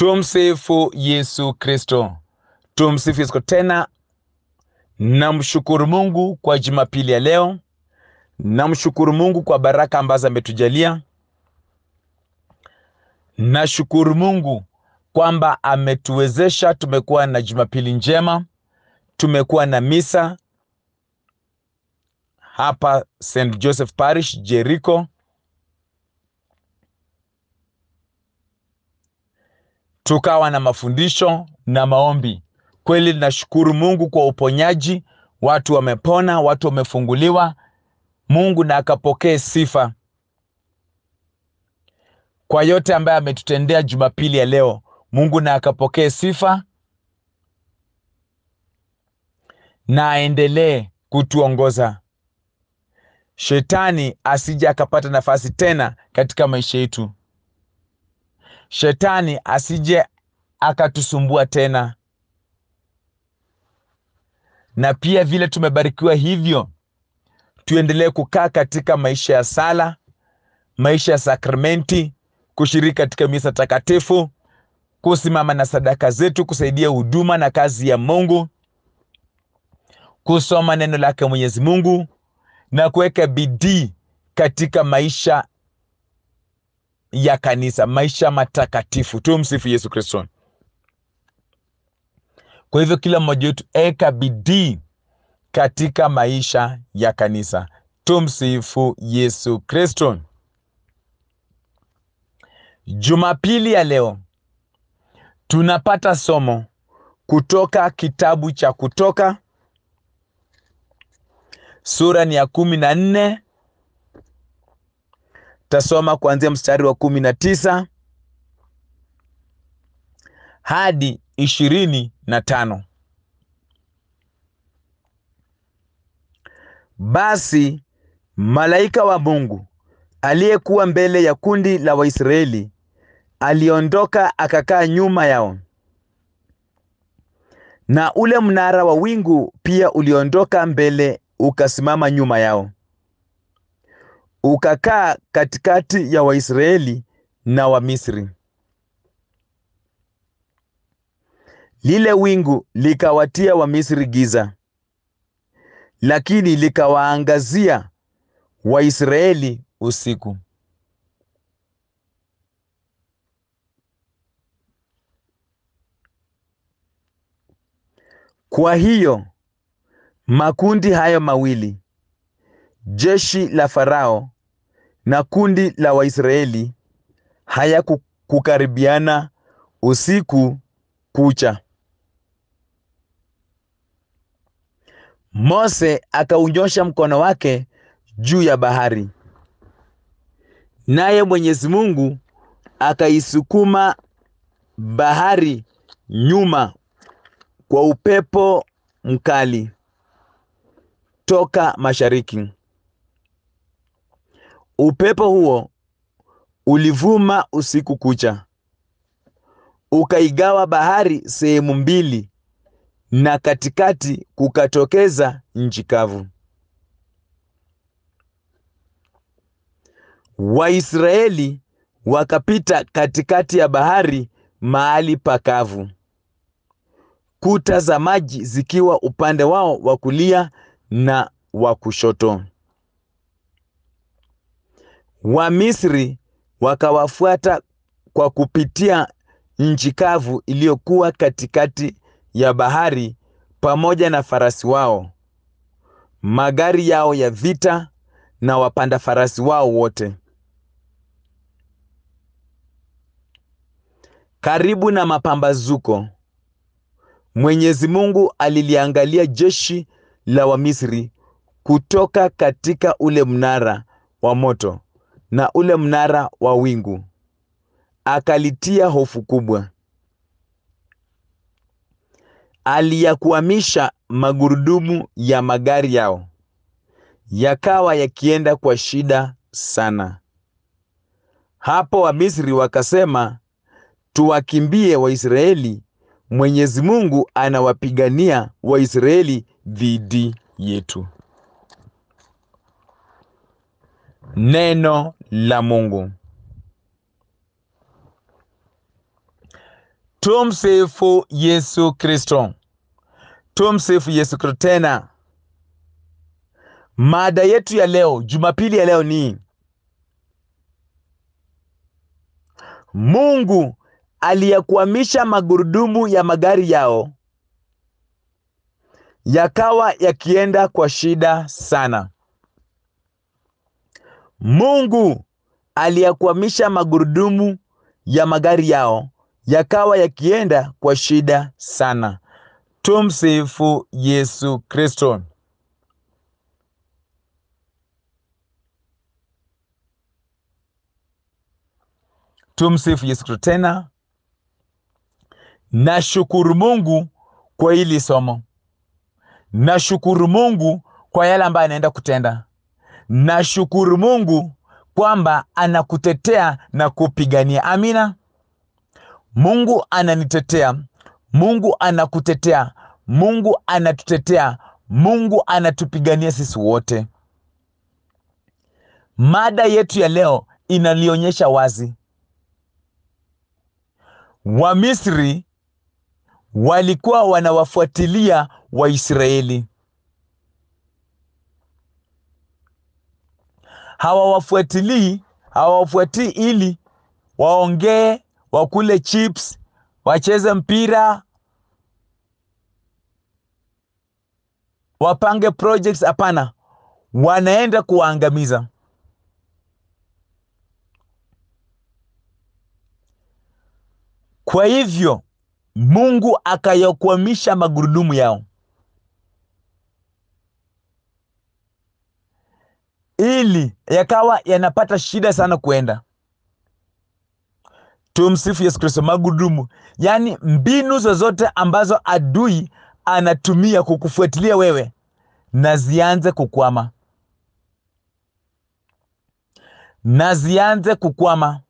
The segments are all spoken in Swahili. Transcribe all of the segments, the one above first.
Tumsifu Yesu Kristo. Tumsifu Yesu. Tena namshukuru Mungu kwa Jumapili ya leo. Namshukuru Mungu kwa baraka ambazo ametujalia. Nashukuru Mungu kwamba ametuwezesha, tumekuwa na Jumapili njema, tumekuwa na misa hapa St Joseph Parish Jericho. Tukawa na mafundisho na maombi. Kweli nashukuru Mungu kwa uponyaji, watu wamepona, watu wamefunguliwa. Mungu na akapokee sifa kwa yote ambaye ametutendea Jumapili ya leo. Mungu na akapokee sifa na aendelee kutuongoza. Shetani asije akapata nafasi tena katika maisha yetu. Shetani asije akatusumbua tena. Na pia vile tumebarikiwa hivyo, tuendelee kukaa katika maisha ya sala, maisha ya sakramenti, kushiriki katika misa takatifu, kusimama na sadaka zetu, kusaidia huduma na kazi ya Mungu, kusoma neno lake Mwenyezi Mungu na kuweka bidii katika maisha ya kanisa, maisha matakatifu. Tumsifu Yesu Kristo. Kwa hivyo kila mmoja wetu eka bidii katika maisha ya kanisa. Tumsifu Yesu Kristo. Jumapili ya leo tunapata somo kutoka kitabu cha Kutoka, sura ni ya kumi na nne. Tasoma kuanzia mstari wa kumi na tisa hadi ishirini na tano. Basi malaika wa Mungu aliyekuwa mbele ya kundi la Waisraeli aliondoka akakaa nyuma yao, na ule mnara wa wingu pia uliondoka mbele ukasimama nyuma yao, ukakaa katikati ya Waisraeli na Wamisri. Lile wingu likawatia Wamisri giza, lakini likawaangazia Waisraeli usiku. Kwa hiyo makundi hayo mawili, jeshi la Farao na kundi la Waisraeli, hayakukaribiana usiku kucha. Mose akaunyosha mkono wake juu ya bahari, naye Mwenyezi Mungu akaisukuma bahari nyuma kwa upepo mkali toka mashariki. Upepo huo ulivuma usiku kucha, ukaigawa bahari sehemu mbili, na katikati kukatokeza nchi kavu. Waisraeli wakapita katikati ya bahari mahali pakavu, kuta za maji zikiwa upande wao wa kulia na wa kushoto. Wamisri wakawafuata kwa kupitia nchi kavu iliyokuwa katikati ya bahari, pamoja na farasi wao, magari yao ya vita na wapanda farasi wao wote. Karibu na mapambazuko, Mwenyezi Mungu aliliangalia jeshi la Wamisri kutoka katika ule mnara wa moto na ule mnara wa wingu, akalitia hofu kubwa. Aliyakwamisha magurudumu ya magari yao, yakawa yakienda kwa shida sana. Hapo Wamisri wakasema, tuwakimbie Waisraeli, Mwenyezi Mungu anawapigania Waisraeli dhidi yetu. Neno la Mungu. Tumsifu Yesu Kristo. Tumsifu Yesu Kristo. Tena mada yetu ya leo, Jumapili ya leo ni Mungu aliyakwamisha magurudumu ya magari yao yakawa yakienda kwa shida sana. Mungu aliyakwamisha magurudumu ya magari yao yakawa yakienda kwa shida sana. Tumsifu Yesu Kristo. Tumsifu Yesu Kristo. Tena nashukuru Mungu kwa hili somo. Nashukuru Mungu kwa yale ambayo anaenda kutenda. Nashukuru Mungu kwamba anakutetea na kupigania. Amina. Mungu ananitetea, Mungu anakutetea, Mungu anatutetea, Mungu anatupigania sisi wote. Mada yetu ya leo inalionyesha wazi, Wamisri walikuwa wanawafuatilia Waisraeli. Hawawafuatilii, hawawafuatii ili waongee, wakule chips, wacheze mpira, wapange projects. Hapana, wanaenda kuwaangamiza. Kwa hivyo Mungu akayakwamisha magurudumu yao ili yakawa yanapata shida sana kuenda. Tumsifu Yesu Kristo. Magudumu, yaani mbinu zozote ambazo adui anatumia kukufuatilia wewe, na zianze kukwama, na zianze kukwama,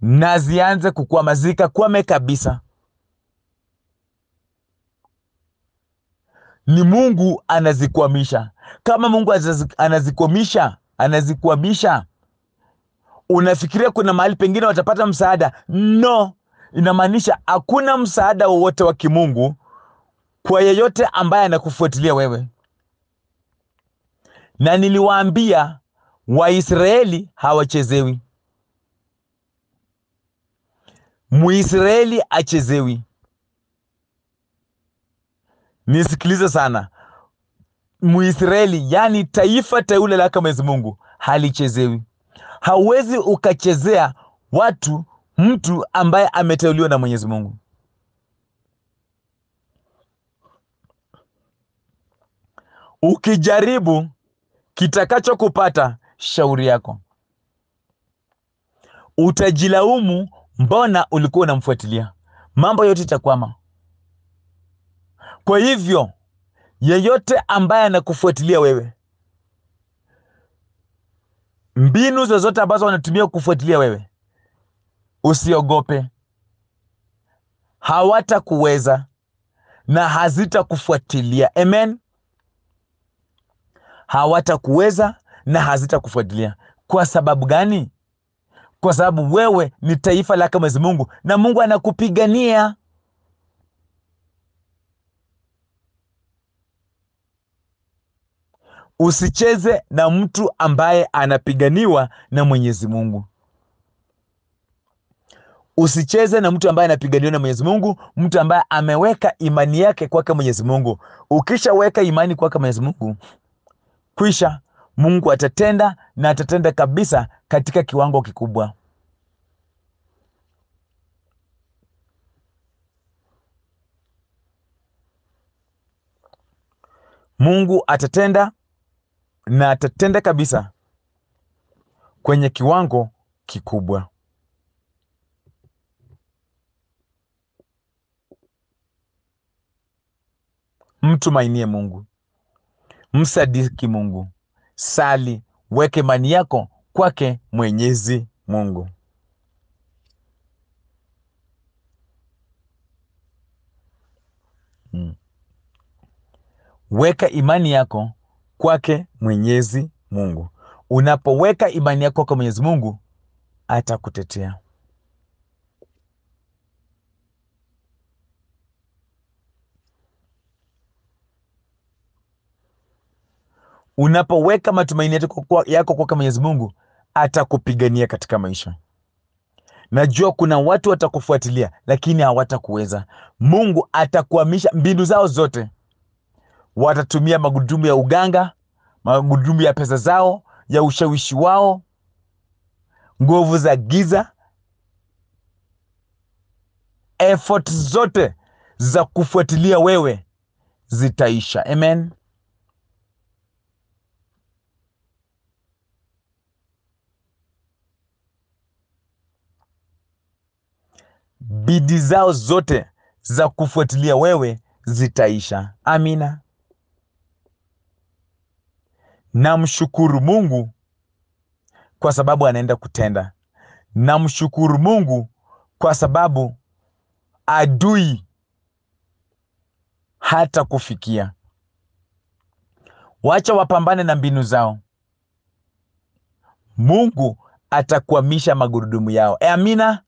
na zianze kukwama, zikakwame kabisa. Ni Mungu anazikwamisha. Kama Mungu anazikomisha, anazikwamisha Unafikiria kuna mahali pengine watapata msaada? No, inamaanisha hakuna msaada wowote wa kimungu kwa yeyote ambaye anakufuatilia wewe. Na niliwaambia Waisraeli hawachezewi, Muisraeli achezewi. Nisikilize sana, Muisraeli, yani taifa teule lake Mwenyezi Mungu halichezewi. Hauwezi ukachezea watu, mtu ambaye ameteuliwa na Mwenyezi Mungu. Ukijaribu, kitakachokupata shauri yako. Utajilaumu, mbona ulikuwa unamfuatilia? Mambo yote itakwama. Kwa hivyo, yeyote ambaye anakufuatilia wewe mbinu zozote ambazo wanatumia kufuatilia wewe, usiogope. Hawatakuweza na hazitakufuatilia. Amen. Hawatakuweza na hazitakufuatilia. Kwa sababu gani? Kwa sababu wewe ni taifa lake Mwenyezi Mungu na Mungu anakupigania. Usicheze na mtu ambaye anapiganiwa na Mwenyezi Mungu. Usicheze na mtu ambaye anapiganiwa na Mwenyezi Mungu, mtu ambaye ameweka imani yake kwake Mwenyezi Mungu. Ukishaweka imani kwake Mwenyezi Mungu, kwisha, Mungu atatenda na atatenda kabisa katika kiwango kikubwa. Mungu atatenda na atatenda kabisa kwenye kiwango kikubwa. Mtumainie Mungu, msadiki Mungu, sali, weke imani yako kwake Mwenyezi Mungu. Hmm. Weka imani yako kwake Mwenyezi Mungu. Unapoweka imani yako kwa Mwenyezi Mungu, atakutetea. Unapoweka matumaini yako kwake Mwenyezi Mungu, atakupigania katika maisha. Najua kuna watu watakufuatilia, lakini hawatakuweza. Mungu atakuhamisha mbinu zao zote watatumia magurudumu ya uganga, magudumu ya pesa zao, ya ushawishi wao, nguvu za giza, effort zote za kufuatilia wewe zitaisha. Amen. bidii zao zote za kufuatilia wewe zitaisha. Amina. Namshukuru Mungu kwa sababu anaenda kutenda. Namshukuru Mungu kwa sababu adui hata kufikia. Wacha wapambane na mbinu zao. Mungu atakwamisha magurudumu yao. E, amina.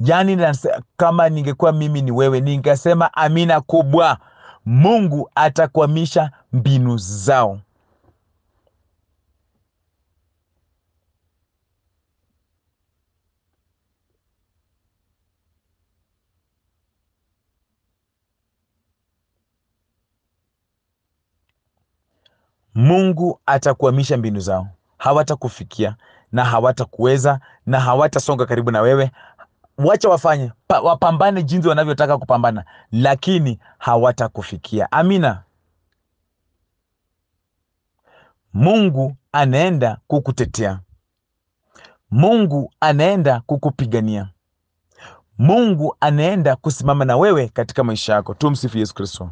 yani kama ningekuwa mimi ni wewe ningesema amina kubwa. Mungu atakwamisha mbinu zao. Mungu atakuhamisha mbinu zao, hawatakufikia na hawatakuweza na hawatasonga karibu na wewe. Wacha wafanye pa, wapambane jinsi wanavyotaka kupambana, lakini hawatakufikia. Amina. Mungu anaenda kukutetea. Mungu anaenda kukupigania. Mungu anaenda kusimama na wewe katika maisha yako. Tumsifu Yesu Kristo.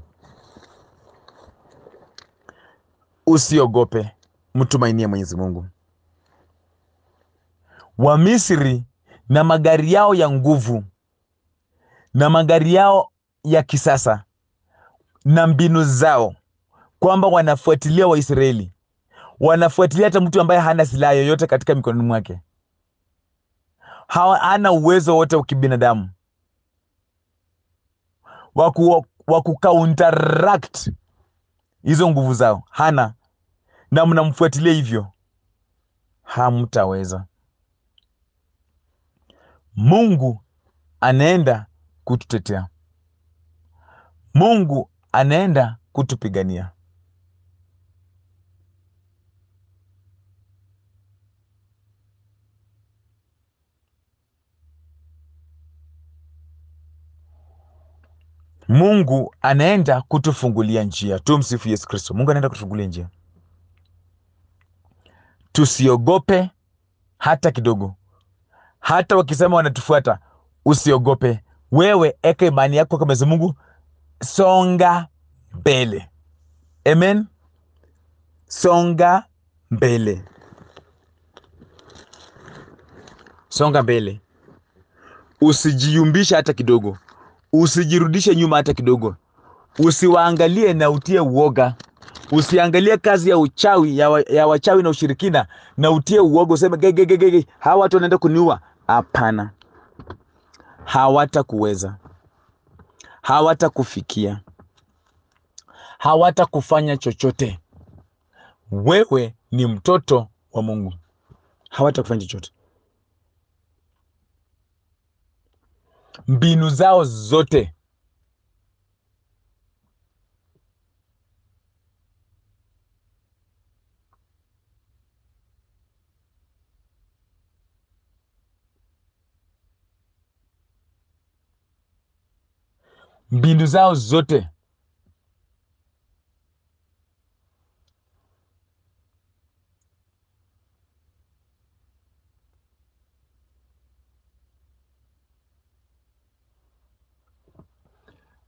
Usiogope, mtumainie Mwenyezi Mungu. Wamisri na magari yao ya nguvu na magari yao ya kisasa na mbinu zao, kwamba wanafuatilia Waisraeli, wanafuatilia hata mtu ambaye hana silaha yoyote katika mikononi mwake, hana uwezo wote wa kibinadamu. Wa ku- wa kucounteract hizo nguvu zao, hana na mnamfuatilia hivyo, hamtaweza. Mungu anaenda kututetea. Mungu anaenda kutupigania. Mungu anaenda kutufungulia njia. Tumsifu Yesu Kristo. Mungu anaenda kutufungulia njia, tusiogope hata kidogo. Hata wakisema wanatufuata, usiogope. Wewe eka imani yako kwa Mwenyezi Mungu, songa mbele. Amen, songa mbele, songa mbele, usijiyumbisha hata kidogo, usijirudishe nyuma hata kidogo, usiwaangalie na utie uoga, usiangalie kazi ya uchawi ya, wa, ya wachawi na ushirikina na utie uoga, useme gegegege, hawa watu wanaenda kuniua. Hapana, hawatakuweza, hawatakufikia, hawatakufanya chochote. Wewe ni mtoto wa Mungu, hawatakufanya chochote. Mbinu zao zote. Mbinu zao zote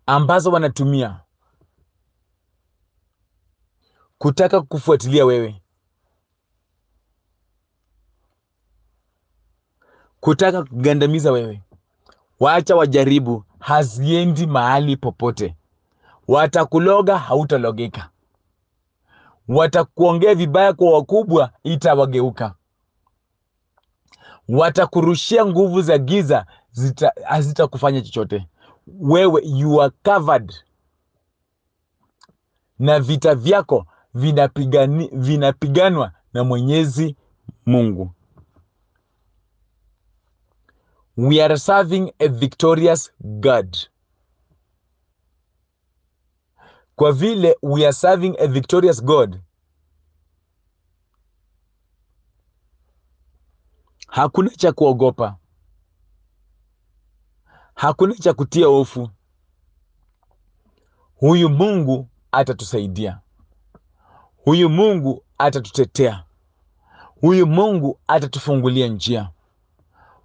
ambazo wanatumia kutaka kufuatilia wewe, kutaka kugandamiza wewe, wacha wajaribu, haziendi mahali popote. Watakuloga, hautalogeka. Watakuongea vibaya kwa wakubwa, itawageuka. Watakurushia nguvu za giza, zita- hazitakufanya chochote. Wewe you are covered na vita vyako vinapiganwa na Mwenyezi Mungu. We are serving a victorious God. Kwa vile we are serving a victorious God, hakuna cha kuogopa, hakuna cha kutia hofu. Huyu Mungu atatusaidia, huyu Mungu atatutetea, huyu Mungu atatufungulia njia,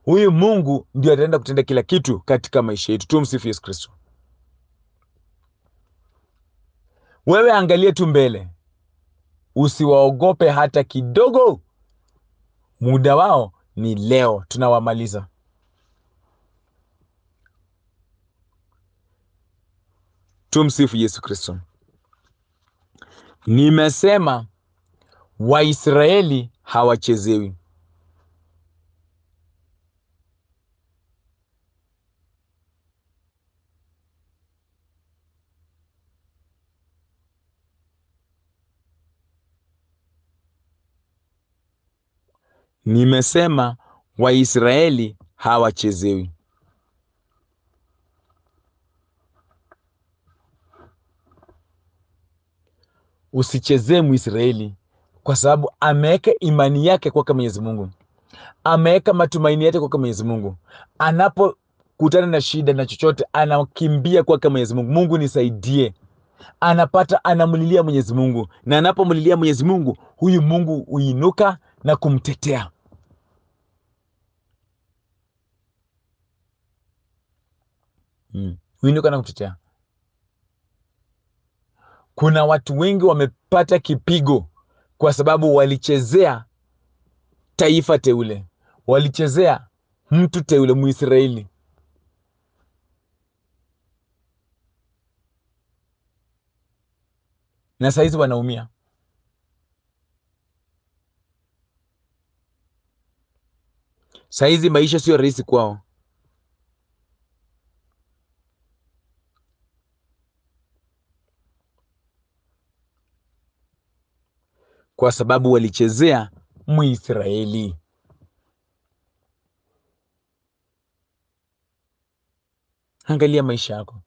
huyu Mungu ndio ataenda kutenda kila kitu katika maisha yetu. Tumsifu Yesu Kristo. Wewe angalie tu mbele, usiwaogope hata kidogo. Muda wao ni leo, tunawamaliza. Tumsifu Yesu Kristo. Nimesema Waisraeli hawachezewi. Nimesema Waisraeli hawachezewi. Usichezee Mwisraeli kwa sababu ameweka imani yake kwake Mwenyezi Mungu, ameweka matumaini yake kwake Mwenyezi Mungu. Anapokutana na shida na chochote, anakimbia kwake Mwenyezi Mungu, Mungu nisaidie. Anapata, anamlilia Mwenyezi Mungu, na anapomlilia Mwenyezi Mungu, huyu Mungu huinuka na kumtetea. Hmm. Huinuka na kumtetea. Kuna watu wengi wamepata kipigo kwa sababu walichezea taifa teule, walichezea mtu teule Mwisraeli. Na saizi wanaumia. Saizi maisha sio rahisi kwao. Kwa sababu walichezea Mwisraeli. Angalia maisha yako.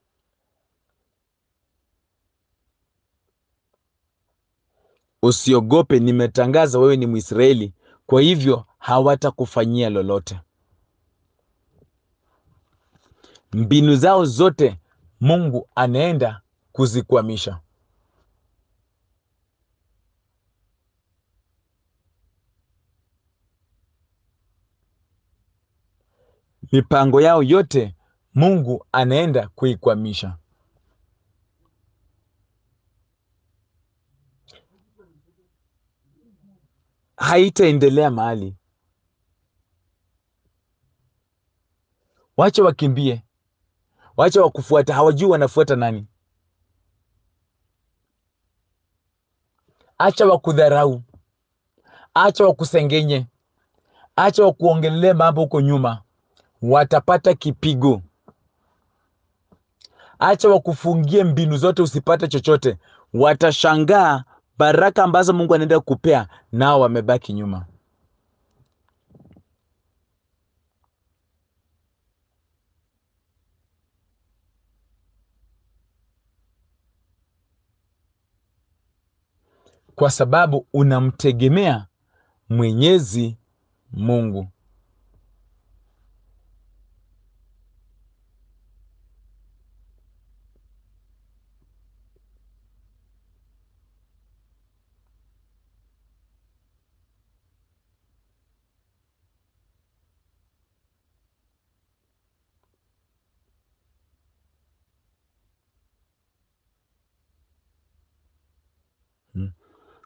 Usiogope, nimetangaza wewe ni Mwisraeli, kwa hivyo hawatakufanyia lolote. Mbinu zao zote Mungu anaenda kuzikwamisha. Mipango yao yote Mungu anaenda kuikwamisha. Haitaendelea mahali. Wacha wakimbie, wacha wakufuata, hawajui wanafuata nani. Acha wakudharau, acha wakusengenye, acha wakuongelele mambo huko nyuma, watapata kipigo. Acha wakufungie mbinu zote, usipate chochote. Watashangaa baraka ambazo Mungu anaenda kupea, nao wamebaki nyuma. Kwa sababu unamtegemea Mwenyezi Mungu.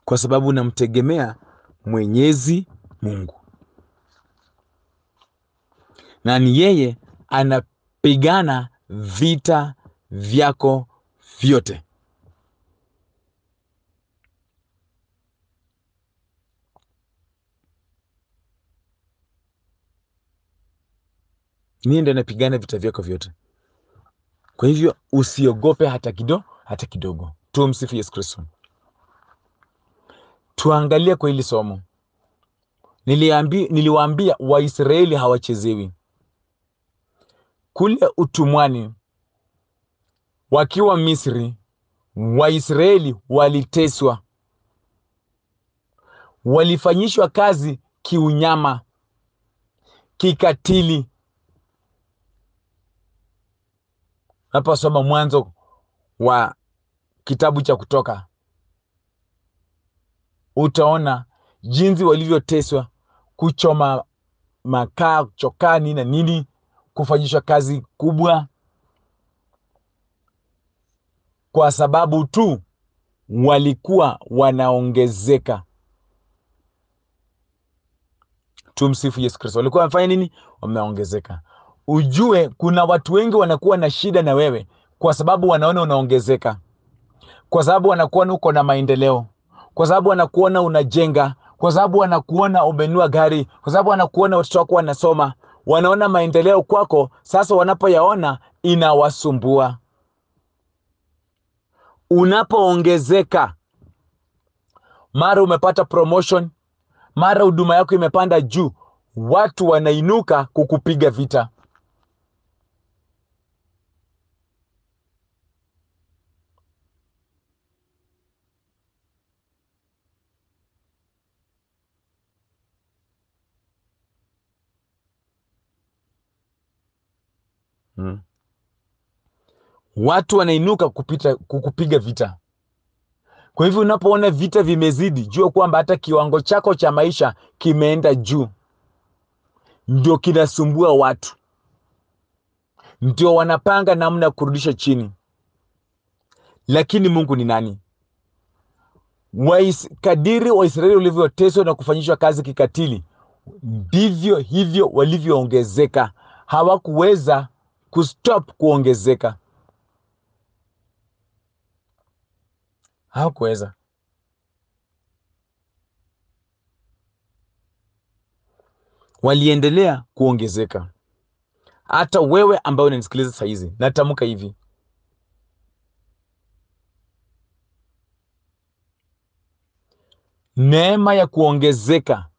Kwa sababu namtegemea Mwenyezi Mungu, na ni yeye anapigana vita vyako vyote. Niye ndo anapigana vita vyako vyote. Kwa hivyo usiogope hata kidogo, hata kidogo. Tumsifu Yesu Kristo. Tuangalie kwa hili somo. Niliambi, niliwaambia Waisraeli hawachezewi kule utumwani wakiwa Misri. Waisraeli waliteswa, walifanyishwa kazi kiunyama, kikatili. Naposoma mwanzo wa kitabu cha Kutoka utaona jinsi walivyoteswa, kuchoma makaa chokani na nini, kufanyishwa kazi kubwa, kwa sababu tu walikuwa wanaongezeka. Tumsifu Yesu Kristo. Walikuwa wamefanya nini? Wameongezeka. Ujue kuna watu wengi wanakuwa na shida na wewe kwa sababu wanaona unaongezeka, kwa sababu wanakuona uko na maendeleo, kwa sababu anakuona unajenga, kwa sababu anakuona umenua gari, kwa sababu anakuona watoto wako wanasoma, wanaona maendeleo kwako. Sasa wanapoyaona inawasumbua. Unapoongezeka, mara umepata promotion, mara huduma yako imepanda juu, watu wanainuka kukupiga vita. Hmm. Watu wanainuka kupita kukupiga vita. Kwa hivyo unapoona vita vimezidi, jua kwamba hata kiwango chako cha maisha kimeenda juu, ndio kinasumbua watu, ndio wanapanga namna ya kurudisha chini. Lakini Mungu ni nani? Wais, kadiri Waisraeli walivyoteswa na kufanyishwa kazi kikatili, ndivyo hivyo walivyoongezeka. Hawakuweza kustop kuongezeka, hawakuweza. Waliendelea kuongezeka. Hata wewe ambaye unanisikiliza saa hizi, natamka hivi, neema ya kuongezeka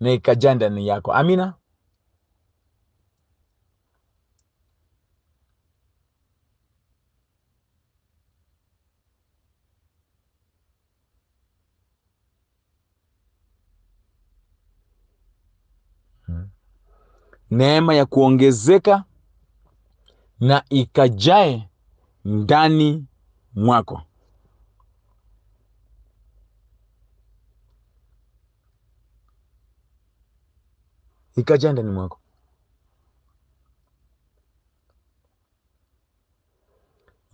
na ikajaa ndani yako. Amina. Neema ya kuongezeka na ikajae ndani mwako. Ikajae ndani mwako.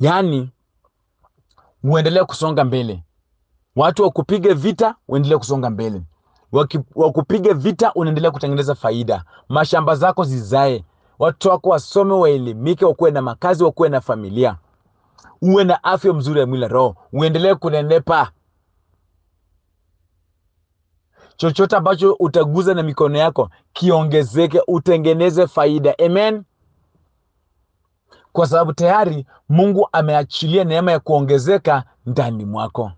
Yaani uendelee kusonga mbele, watu wakupige vita, uendelee kusonga mbele wakupiga vita, unaendelea kutengeneza faida, mashamba zako zizae, watoto wako wasome, waelimike, wakuwe na makazi, wakuwe na familia, uwe na afya mzuri ya mwili roho, uendelee kunenepa. Chochote ambacho utaguza na mikono yako kiongezeke, utengeneze faida. Amen, kwa sababu tayari Mungu ameachilia neema ya kuongezeka ndani mwako.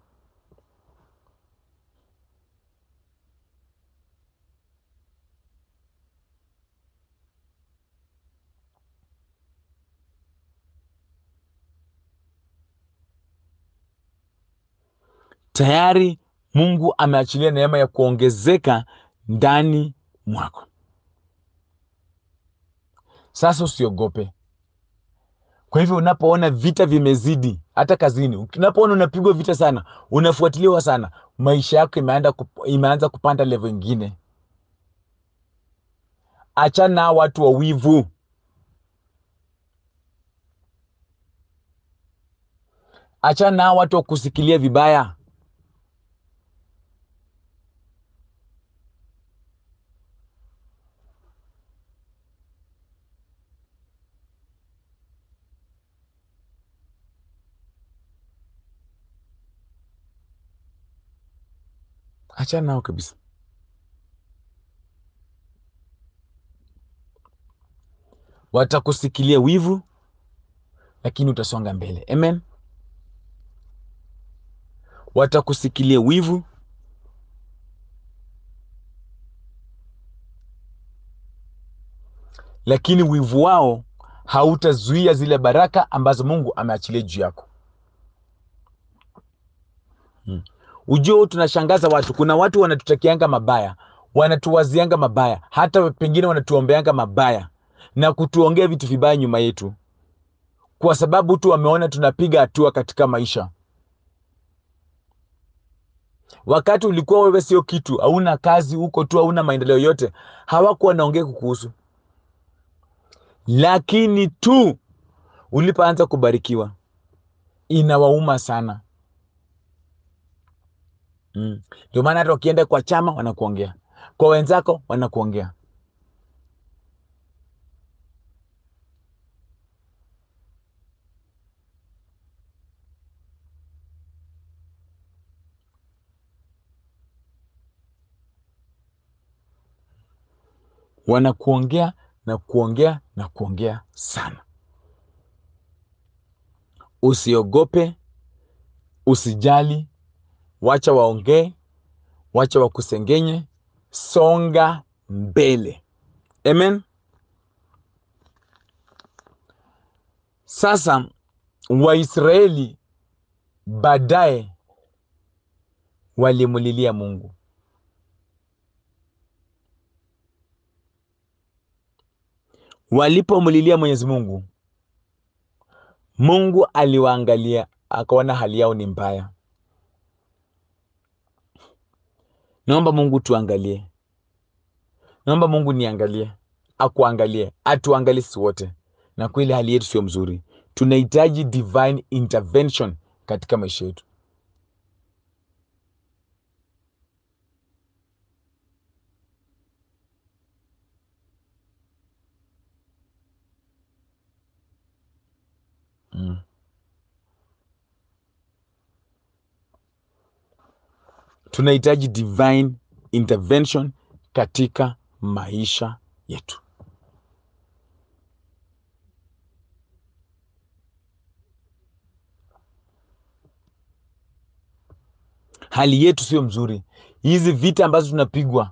Tayari Mungu ameachilia neema ya kuongezeka ndani mwako. Sasa usiogope. Kwa hivyo unapoona vita vimezidi, hata kazini, unapoona unapigwa vita sana, unafuatiliwa sana, maisha yako imeanza kup, imeanza kupanda level ingine. Achana na watu wa wivu. Achana na watu wa kusikilia vibaya. acha nao kabisa. Watakusikilia wivu, lakini utasonga mbele. Amen. Watakusikilia wivu, lakini wivu wao hautazuia zile baraka ambazo Mungu ameachilia juu yako. Hmm. Ujue tunashangaza watu, kuna watu wanatutakianga mabaya, wanatuwazianga mabaya, hata pengine wanatuombeanga mabaya na kutuongea vitu vibaya nyuma yetu, kwa sababu tu wameona tunapiga hatua katika maisha. Wakati ulikuwa wewe sio kitu, hauna kazi, huko tu, hauna maendeleo yote, hawakuwa naongea kukuhusu, lakini tu ulipoanza kubarikiwa inawauma sana. Mm. Ndio maana hata ukienda kwa chama wanakuongea, kwa wenzako wanakuongea. Wanakuongea na kuongea na kuongea sana. Usiogope, usijali, wacha waongee, wacha wakusengenye, songa mbele. Amen. Sasa Waisraeli baadaye walimulilia Mungu. Walipomlilia Mwenyezi Mungu, Mungu aliwaangalia akaona hali yao ni mbaya. Naomba Mungu tuangalie, naomba Mungu niangalie, akuangalie, atuangalie sisi wote, na kweli hali yetu sio mzuri. Tunahitaji divine intervention katika maisha yetu. Tunahitaji divine intervention katika maisha yetu. Hali yetu sio mzuri. Hizi vita ambazo tunapigwa,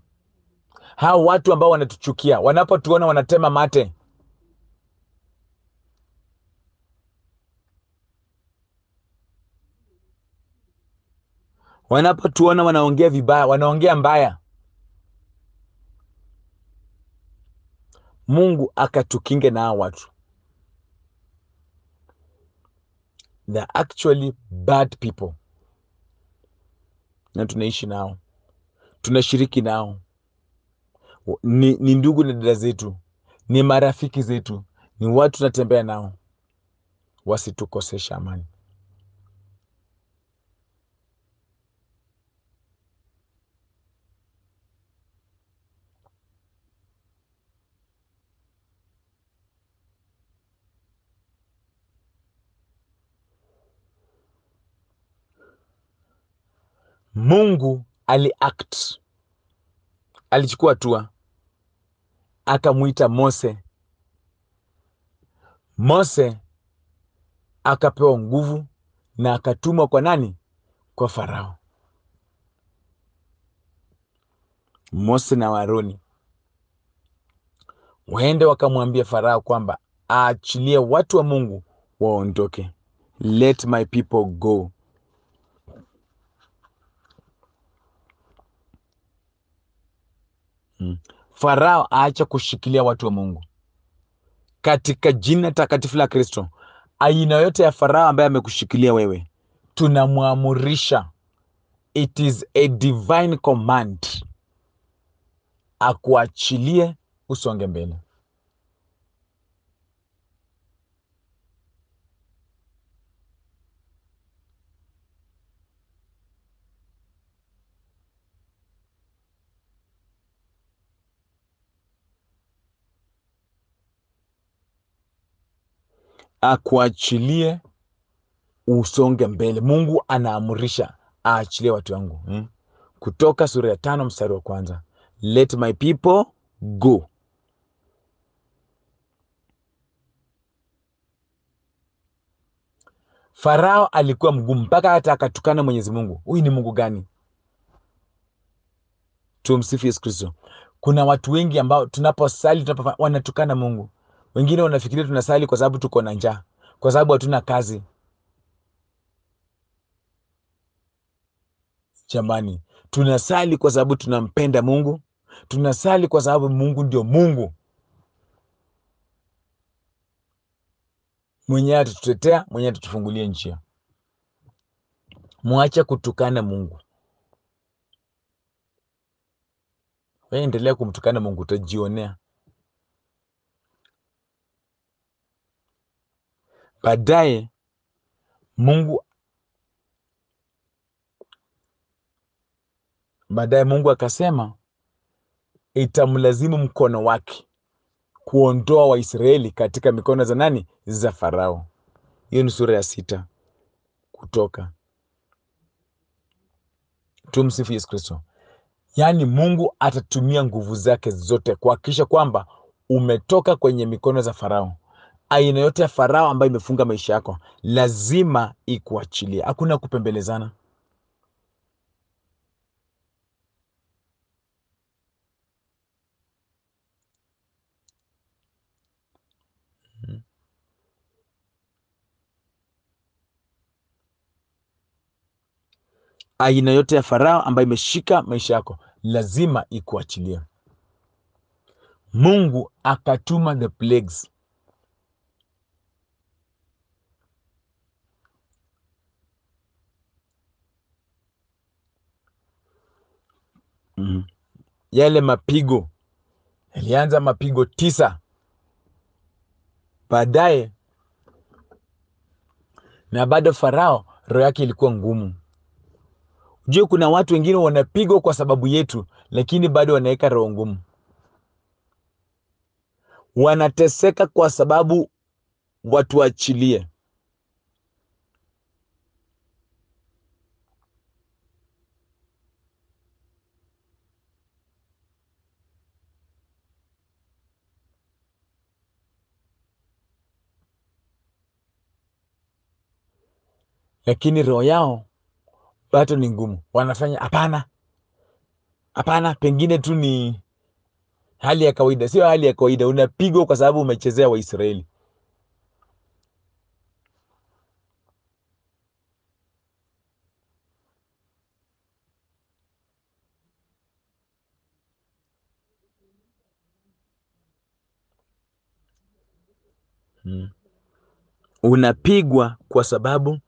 hawa watu ambao wanatuchukia, wanapotuona wanatema mate. Wanapotuona wanaongea vibaya, wanaongea mbaya. Mungu akatukinge na hao watu. They're actually bad people, na tunaishi nao, tunashiriki nao, ni, ni ndugu na dada zetu, ni marafiki zetu, ni watu tunatembea nao. Wasitukosesha amani. Mungu aliact, alichukua hatua, akamwita Mose. Mose akapewa nguvu na akatumwa kwa nani? Kwa Farao. Mose na Waroni waende wakamwambia Farao kwamba aachilie watu wa Mungu waondoke, let my people go. Hmm. Farao aache kushikilia watu wa Mungu katika jina takatifu la Kristo. Aina yote ya Farao ambaye amekushikilia wewe, tunamwamurisha, it is a divine command, akuachilie usonge mbele. Akuachilie usonge mbele. Mungu anaamurisha aachilie watu wangu hmm? Kutoka sura ya tano mstari wa kwanza, let my people go. Farao alikuwa mgumu mpaka hata akatukana Mwenyezi Mungu. Huyu ni Mungu gani? Tumsifu Yesu Kristo. kuna watu wengi ambao tunaposali tunapofanya wanatukana Mungu. Wengine wanafikiria tunasali kwa sababu tuko na njaa, kwa sababu hatuna kazi. Jamani, tunasali kwa sababu tunampenda Mungu, tunasali kwa sababu Mungu ndio Mungu mwenyewe atatutetea, mwenyewe atatufungulia njia. Mwacha kutukana Mungu. Wewe endelea kumtukana Mungu, utajionea baadaye. Mungu baadaye Mungu akasema itamlazimu mkono wake kuondoa Waisraeli katika mikono za nani? Za Farao. Hiyo ni sura ya sita Kutoka. Tumsifu Yesu Kristo. Yaani Mungu atatumia nguvu zake zote kuhakikisha kwamba umetoka kwenye mikono za Farao. Aina yote ya Farao ambayo imefunga maisha yako lazima ikuachilie. Hakuna kupembelezana. Aina yote ya Farao ambayo imeshika maisha yako lazima ikuachilie. Mungu akatuma the plagues. Mm. Yale mapigo yalianza mapigo tisa, baadaye na bado Farao roho yake ilikuwa ngumu. Jue kuna watu wengine wanapigwa kwa sababu yetu, lakini bado wanaweka roho ngumu. Wanateseka kwa sababu watuachilie. Lakini roho yao bado ni ngumu, wanafanya hapana, hapana, pengine tu ni hali ya kawaida. Sio hali ya kawaida, unapigwa kwa sababu umechezea Waisraeli. Hmm. Unapigwa kwa sababu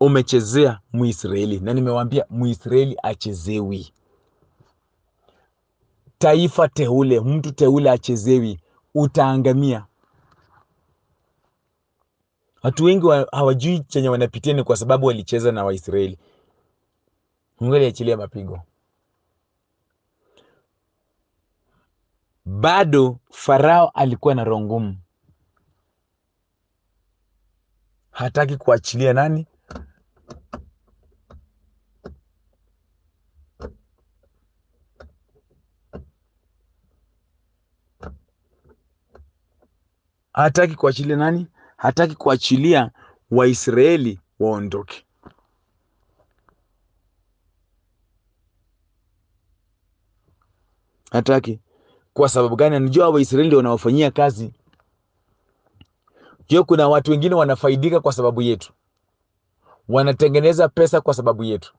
umechezea Mwisraeli, na nimewaambia Mwisraeli achezewi. Taifa teule, mtu teule achezewi, utaangamia. Watu wengi wa, hawajui chenye wanapitia ni kwa sababu walicheza na Waisraeli. Mungu aliachilia mapigo. Bado Farao alikuwa na roho ngumu, hataki kuachilia nani? Hataki kuachilia nani? Hataki kuachilia Waisraeli waondoke. Hataki. Kwa sababu gani? Anajua Waisraeli ndio wanawafanyia kazi. Jua kuna watu wengine wanafaidika kwa sababu yetu, wanatengeneza pesa kwa sababu yetu.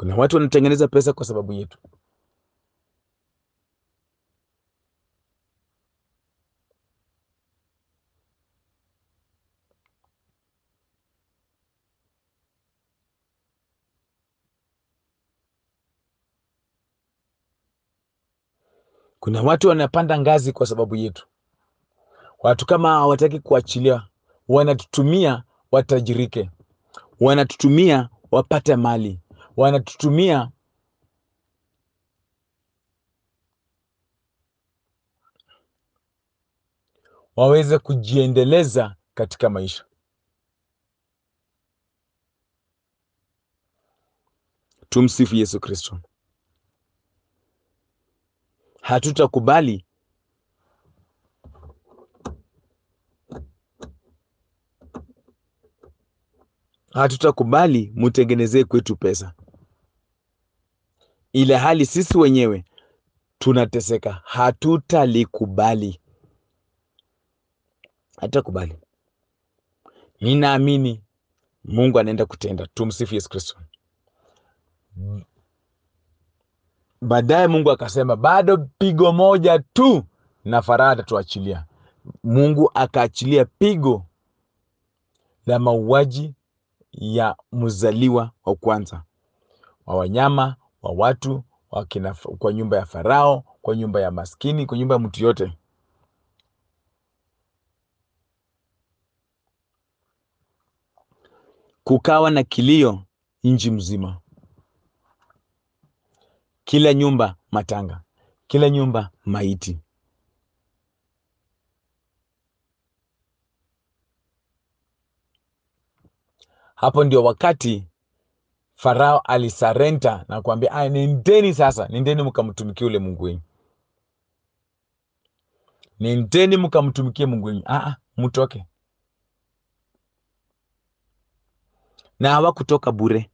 Kuna watu wanatengeneza pesa kwa sababu yetu. Kuna watu wanapanda ngazi kwa sababu yetu. Watu kama hawataki kuachilia, wanatutumia watajirike, wanatutumia wapate mali, wanatutumia waweze kujiendeleza katika maisha. Tumsifu Yesu Kristo. Hatutakubali hatutakubali mutengenezee kwetu pesa ile hali sisi wenyewe tunateseka. Hatutalikubali, hatutakubali. Ninaamini Mungu anaenda kutenda. Tumsifu Yesu Kristo. Baadaye Mungu akasema bado pigo moja tu na faraha atatuachilia. Mungu akaachilia pigo la mauaji ya mzaliwa wa kwanza wa wanyama, wa watu, wa kina, kwa nyumba ya Farao, kwa nyumba ya maskini, kwa nyumba ya mtu yote. Kukawa na kilio nchi mzima, kila nyumba matanga, kila nyumba maiti. Hapo ndio wakati Farao alisarenta na kuambia aya, nendeni sasa, nendeni mkamtumikie ule Mungu wenyu, nendeni mkamtumikie Mungu wenyu. a mtoke. Na hawakutoka bure.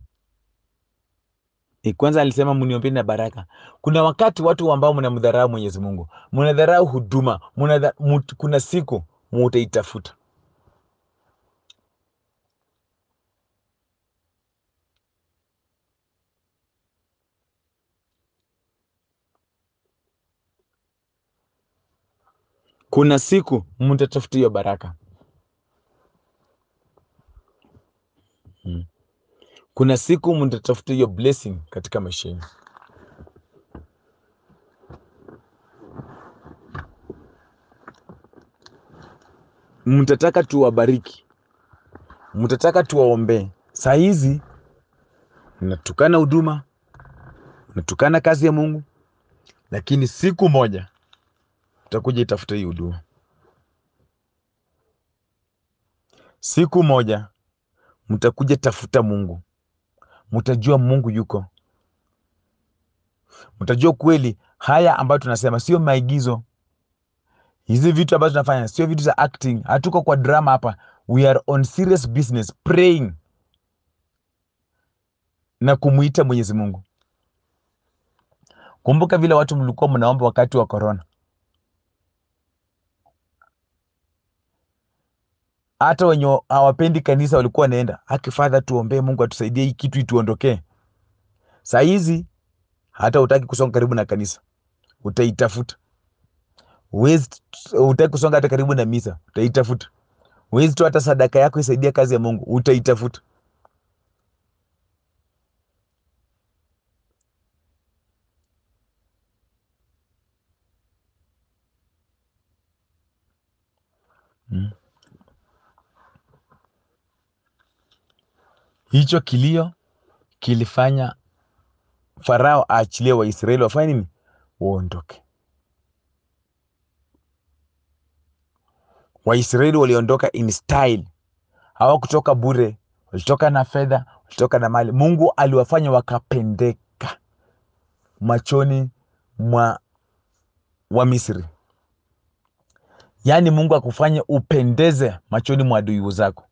E, kwanza alisema mniombe na baraka. Kuna wakati watu ambao mnamdharau Mwenyezi Mungu, mnadharau huduma, mnadha, mut, kuna siku mutaitafuta. Kuna siku mtatafuta hiyo baraka. Hmm. Kuna siku mtatafuta hiyo blessing katika maisha yenu. Mtataka tuwabariki, mtataka tuwaombee. Saa hizi natukana huduma, natukana kazi ya Mungu, lakini siku moja mtakuja itafuta hii huduma. Siku moja mtakuja tafuta Mungu, mtajua Mungu yuko, mtajua kweli haya ambayo tunasema sio maigizo. Hizi vitu ambazo tunafanya sio vitu za acting, hatuko kwa drama hapa. We are on serious business praying na kumwita Mwenyezi Mungu. Kumbuka vile watu mlikuwa mnaomba wakati wa corona. Hata wenye hawapendi kanisa walikuwa naenda haki Father, tuombee Mungu atusaidie hii kitu ituondokee. Saa hizi hata utaki kusonga karibu na kanisa, utaitafuta. Huwezi, utaki kusonga hata karibu na misa, utaitafuta. Huwezi tu hata sadaka yako isaidia kazi ya Mungu, utaitafuta. Hmm. Hicho kilio kilifanya Farao aachilie Waisraeli wafanye nini? Waondoke. Waisraeli waliondoka in style, hawakutoka bure, walitoka na fedha, walitoka na mali. Mungu aliwafanya wakapendeka machoni mwa wa Misri, yaani Mungu akufanye upendeze machoni mwa adui zako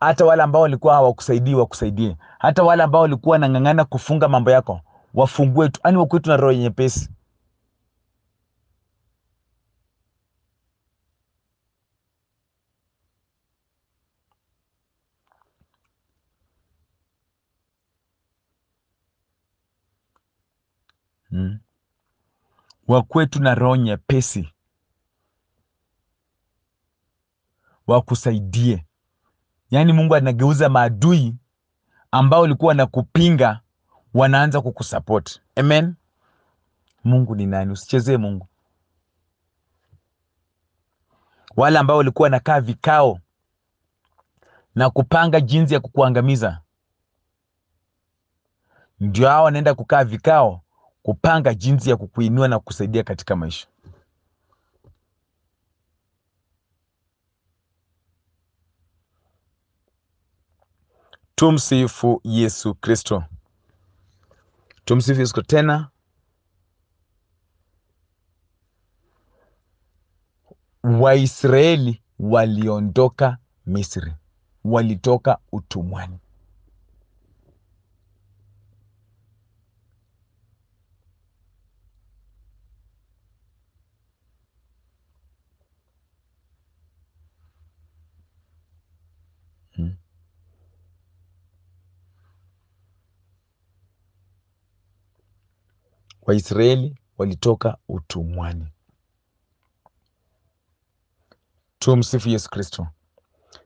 hata wale ambao walikuwa hawakusaidii wakusaidie, hata wale ambao walikuwa wanang'ang'ana kufunga mambo yako wafungue tu, yani wakuwe na roho nyepesi. Hmm. Wakuwe tu na roho nyepesi, wakusaidie. Yaani Mungu anageuza maadui ambao walikuwa wanakupinga wanaanza kukusupport. Amen. Mungu ni nani? Usichezee Mungu. Wale ambao walikuwa wanakaa vikao na kupanga jinsi ya kukuangamiza, ndio hao wanaenda kukaa vikao kupanga jinsi ya kukuinua na kukusaidia katika maisha. Tumsifu Yesu Kristo. Tumsifu Yesu Kristo. Tena Waisraeli waliondoka Misri. walitoka utumwani. Waisraeli walitoka utumwani. Tumsifu Yesu Kristo.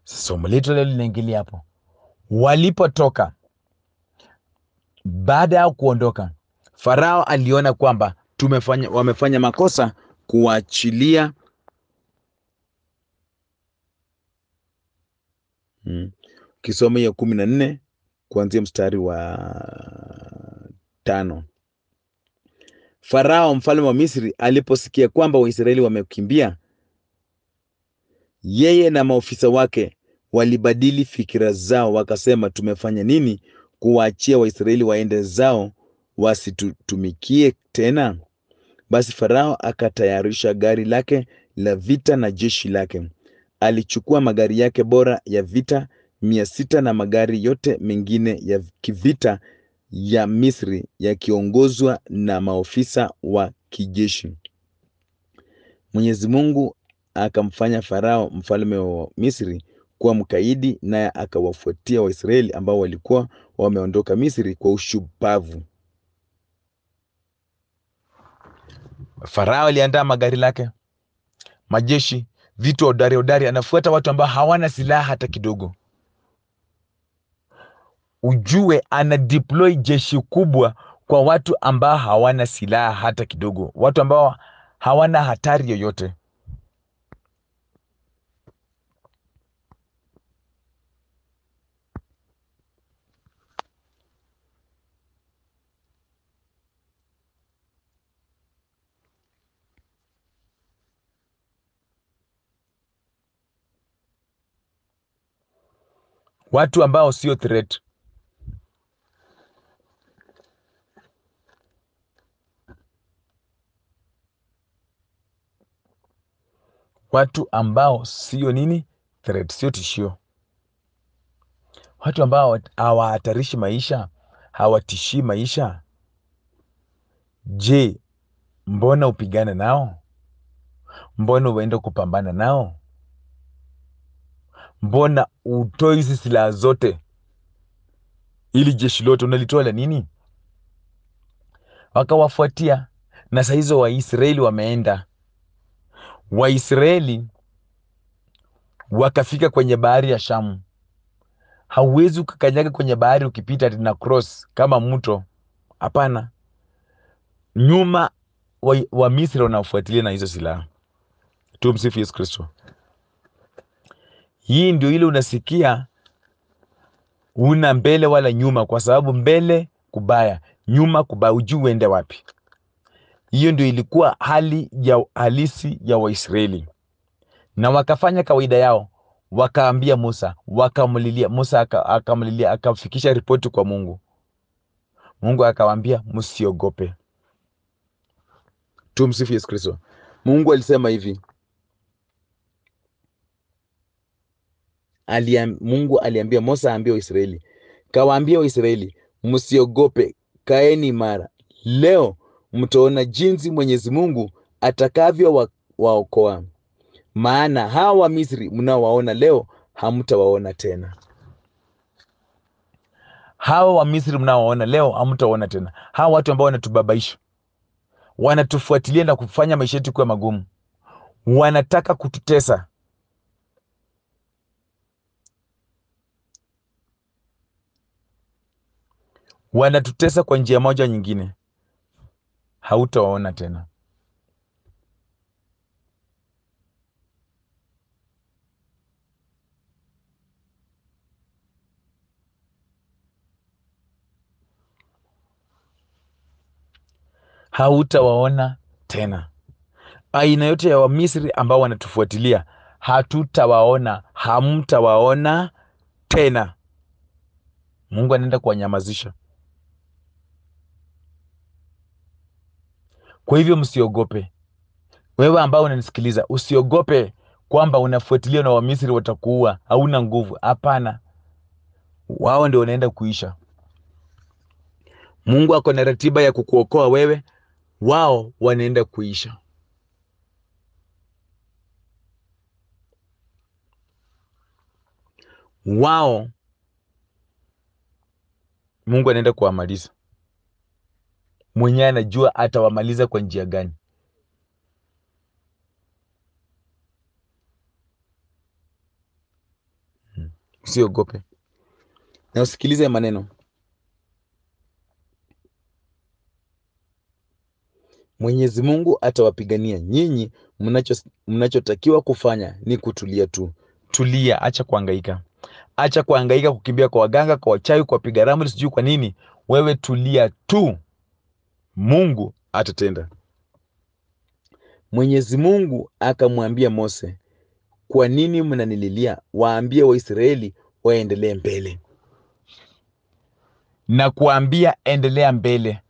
Somo letu leo linaingilia hapo, walipotoka. Baada ya kuondoka, Farao aliona kwamba tumefanya, wamefanya makosa kuachilia hmm. Kisoma hiyo kumi na nne kuanzia mstari wa tano. Farao mfalme wa Misri aliposikia kwamba Waisraeli wamekimbia, yeye na maofisa wake walibadili fikira zao, wakasema, tumefanya nini kuwaachia Waisraeli waende zao wasitutumikie tena? Basi Farao akatayarisha gari lake la vita na jeshi lake. Alichukua magari yake bora ya vita mia sita na magari yote mengine ya kivita ya Misri yakiongozwa na maofisa wa kijeshi. Mwenyezi Mungu akamfanya Farao mfalme wa Misri kuwa mkaidi, naye akawafuatia Waisraeli ambao walikuwa wameondoka Misri kwa ushupavu. Farao aliandaa magari lake, majeshi, vitu odari odari, anafuata watu ambao hawana silaha hata kidogo. Ujue ana deploy jeshi kubwa kwa watu ambao hawana silaha hata kidogo, watu ambao hawana hatari yoyote. Watu ambao sio threat. Watu ambao sio nini threat, sio tishio. Watu ambao hawahatarishi maisha, hawatishii maisha. Je, mbona upigane nao? Mbona uende kupambana nao? Mbona utoi hizi silaha zote ili jeshi lote unalitoa la nini? Wakawafuatia na saa hizo Waisraeli wameenda. Waisraeli wakafika kwenye bahari ya Shamu. Hauwezi ukakanyaga kwenye bahari ukipita tena cross kama mto, hapana. Nyuma wa, wa Misri wanafuatilia na hizo silaha. Tumsifu Yesu Kristo. Hii ndio ile unasikia una mbele wala nyuma, kwa sababu mbele kubaya, nyuma kubaya, ujui uende wapi. Hiyo ndio ilikuwa hali ya halisi ya Waisraeli, na wakafanya kawaida yao, wakaambia Musa, wakamlilia Musa, akamlilia akafikisha ripoti kwa Mungu. Mungu akawaambia msiogope. Tumsifu Yesu Kristo. Mungu alisema hivi Aliam, Mungu aliambia Musa aambie Waisraeli, kawaambia Waisraeli msiogope, kaeni imara. Leo mtaona jinsi Mwenyezi Mungu atakavyo wa, waokoa, maana hawa wa Misri mnaowaona leo hamtawaona tena. Hawa wa Misri mnaowaona leo hamtawaona tena. Hawa watu ambao wanatubabaisha, wanatufuatilia na kufanya maisha yetu kuwa magumu, wanataka kututesa wanatutesa kwa njia moja nyingine, hautawaona tena. Hautawaona tena. Aina yote ya Wamisri ambao wanatufuatilia, hatutawaona, hamtawaona tena. Mungu anaenda kuwanyamazisha. Kwa hivyo msiogope. Wewe ambao unanisikiliza, usiogope kwamba unafuatilia na Wamisri watakuua, hauna nguvu. Hapana, wao ndio wanaenda kuisha. Mungu ako na ratiba ya kukuokoa wewe, wao wanaenda kuisha. Wao Mungu anaenda kuwamaliza, mwenyewe anajua atawamaliza kwa njia gani. Hmm. Usiogope na usikilize maneno. Mwenyezi Mungu atawapigania nyinyi. Mnachotakiwa Mnacho kufanya ni kutulia tu. Tulia, acha kuhangaika, acha kuhangaika, kukimbia kwa waganga, kwa wachawi, kwa piga ramli, sijui kwa nini. Wewe tulia tu, Mungu atatenda. Mwenyezi Mungu akamwambia Mose, kwa nini mnanililia? Waambie Waisraeli waendelee mbele. Na kuambia endelea mbele.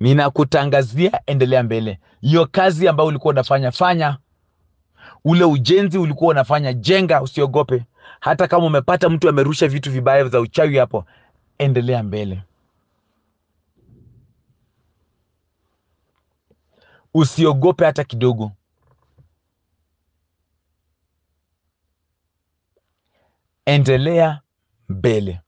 Ninakutangazia endelea mbele. Hiyo kazi ambayo ulikuwa unafanya fanya, ule ujenzi ulikuwa unafanya jenga, usiogope. Hata kama umepata mtu amerusha vitu vibaya za uchawi hapo, endelea mbele. Usiogope hata kidogo. Endelea mbele.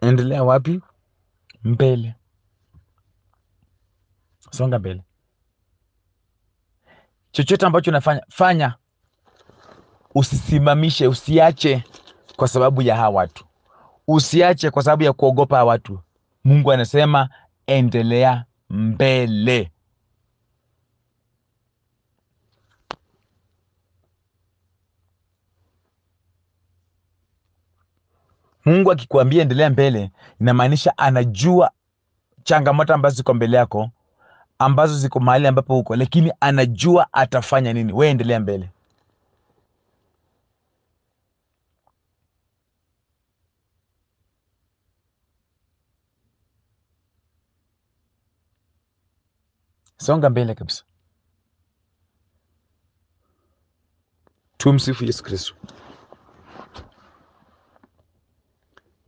Endelea wapi? Mbele. Songa mbele. Chochote ambacho unafanya fanya, usisimamishe, usiache kwa sababu ya hawa watu, usiache kwa sababu ya kuogopa hawa watu. Mungu anasema endelea mbele. Mungu akikwambia endelea mbele, inamaanisha anajua changamoto ambazo ziko mbele yako, ambazo ziko mahali ambapo huko lakini anajua atafanya nini. Wewe endelea mbele. Songa mbele kabisa. Tumsifu Yesu Kristo.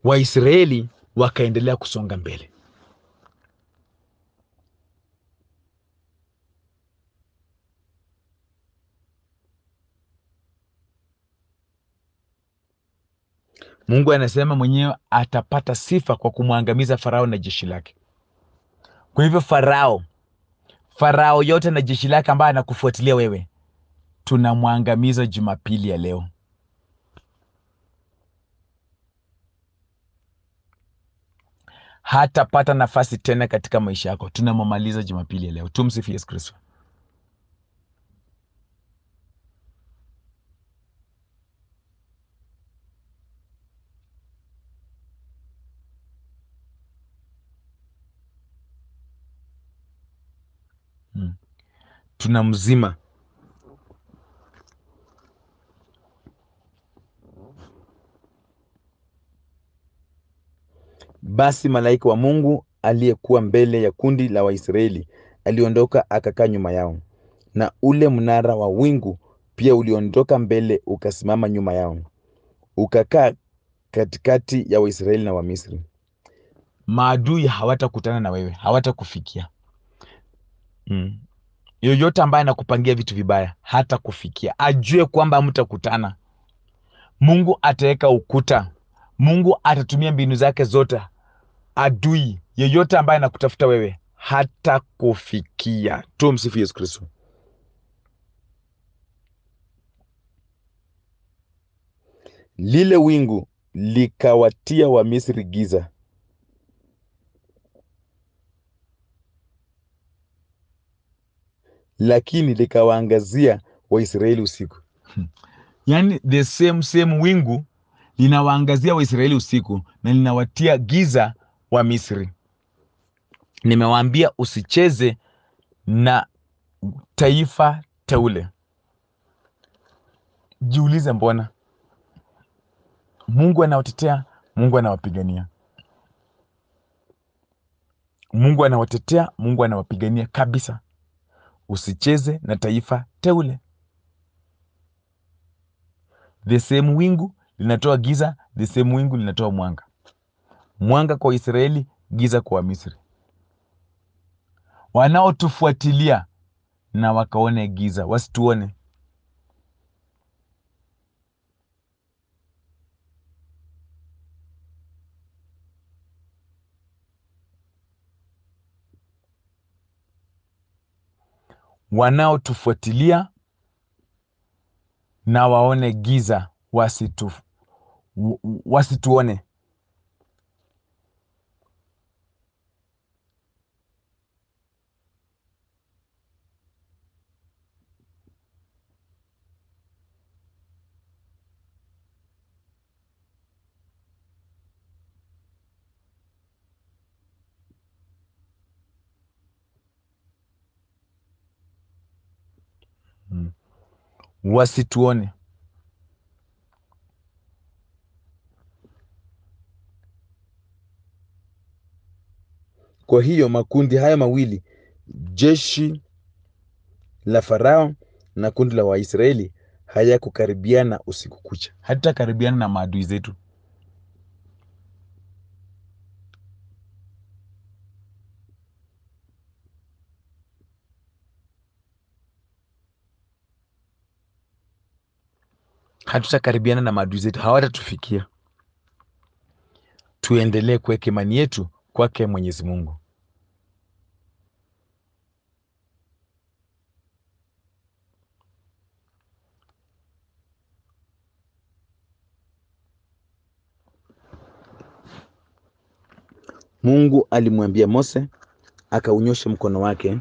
Waisraeli wakaendelea kusonga mbele. Mungu anasema mwenyewe atapata sifa kwa kumwangamiza Farao na jeshi lake. Kwa hivyo Farao, Farao yote na jeshi lake ambaye anakufuatilia wewe, tunamwangamiza Jumapili ya leo. Hatapata nafasi tena katika maisha yako. Tunamamaliza Jumapili ya leo. Tumsifu Yesu Kristo. Hmm. Tuna Basi malaika wa Mungu aliyekuwa mbele ya kundi la Waisraeli aliondoka akakaa nyuma yao, na ule mnara wa wingu pia uliondoka mbele ukasimama nyuma yao, ukakaa katikati ya Waisraeli na Wamisri. Maadui hawatakutana na wewe, hawatakufikia. Mm. Yoyote ambaye anakupangia vitu vibaya hata kufikia, ajue kwamba hamtakutana. Mungu ataweka ukuta. Mungu atatumia mbinu zake zote. Adui yeyote ambaye anakutafuta wewe hata kufikia. Tumsifu Yesu Kristo. Lile wingu likawatia Wamisri giza, lakini likawaangazia Waisraeli usiku. yaani the same same wingu linawaangazia Waisraeli usiku na linawatia giza wa Misri. Nimewaambia usicheze na taifa teule. Jiulize, mbona Mungu anawatetea, Mungu anawapigania, Mungu anawatetea, Mungu anawapigania kabisa. Usicheze na taifa teule. The same wingu linatoa giza, the same wingu linatoa mwanga. Mwanga kwa Israeli, giza kwa Misri. Wanaotufuatilia na wakaone giza, wasituone. Wanaotufuatilia na waone giza, wasitu wasituone. Wasituone. Kwa hiyo makundi haya mawili, jeshi la Farao na kundi la Waisraeli hayakukaribiana usiku kucha. Hatutakaribiana na maadui zetu. Hatutakaribiana na maadui zetu, hawatatufikia. Tuendelee kuweka imani yetu kwake Mwenyezi Mungu. Mungu alimwambia Mose akaunyosha mkono wake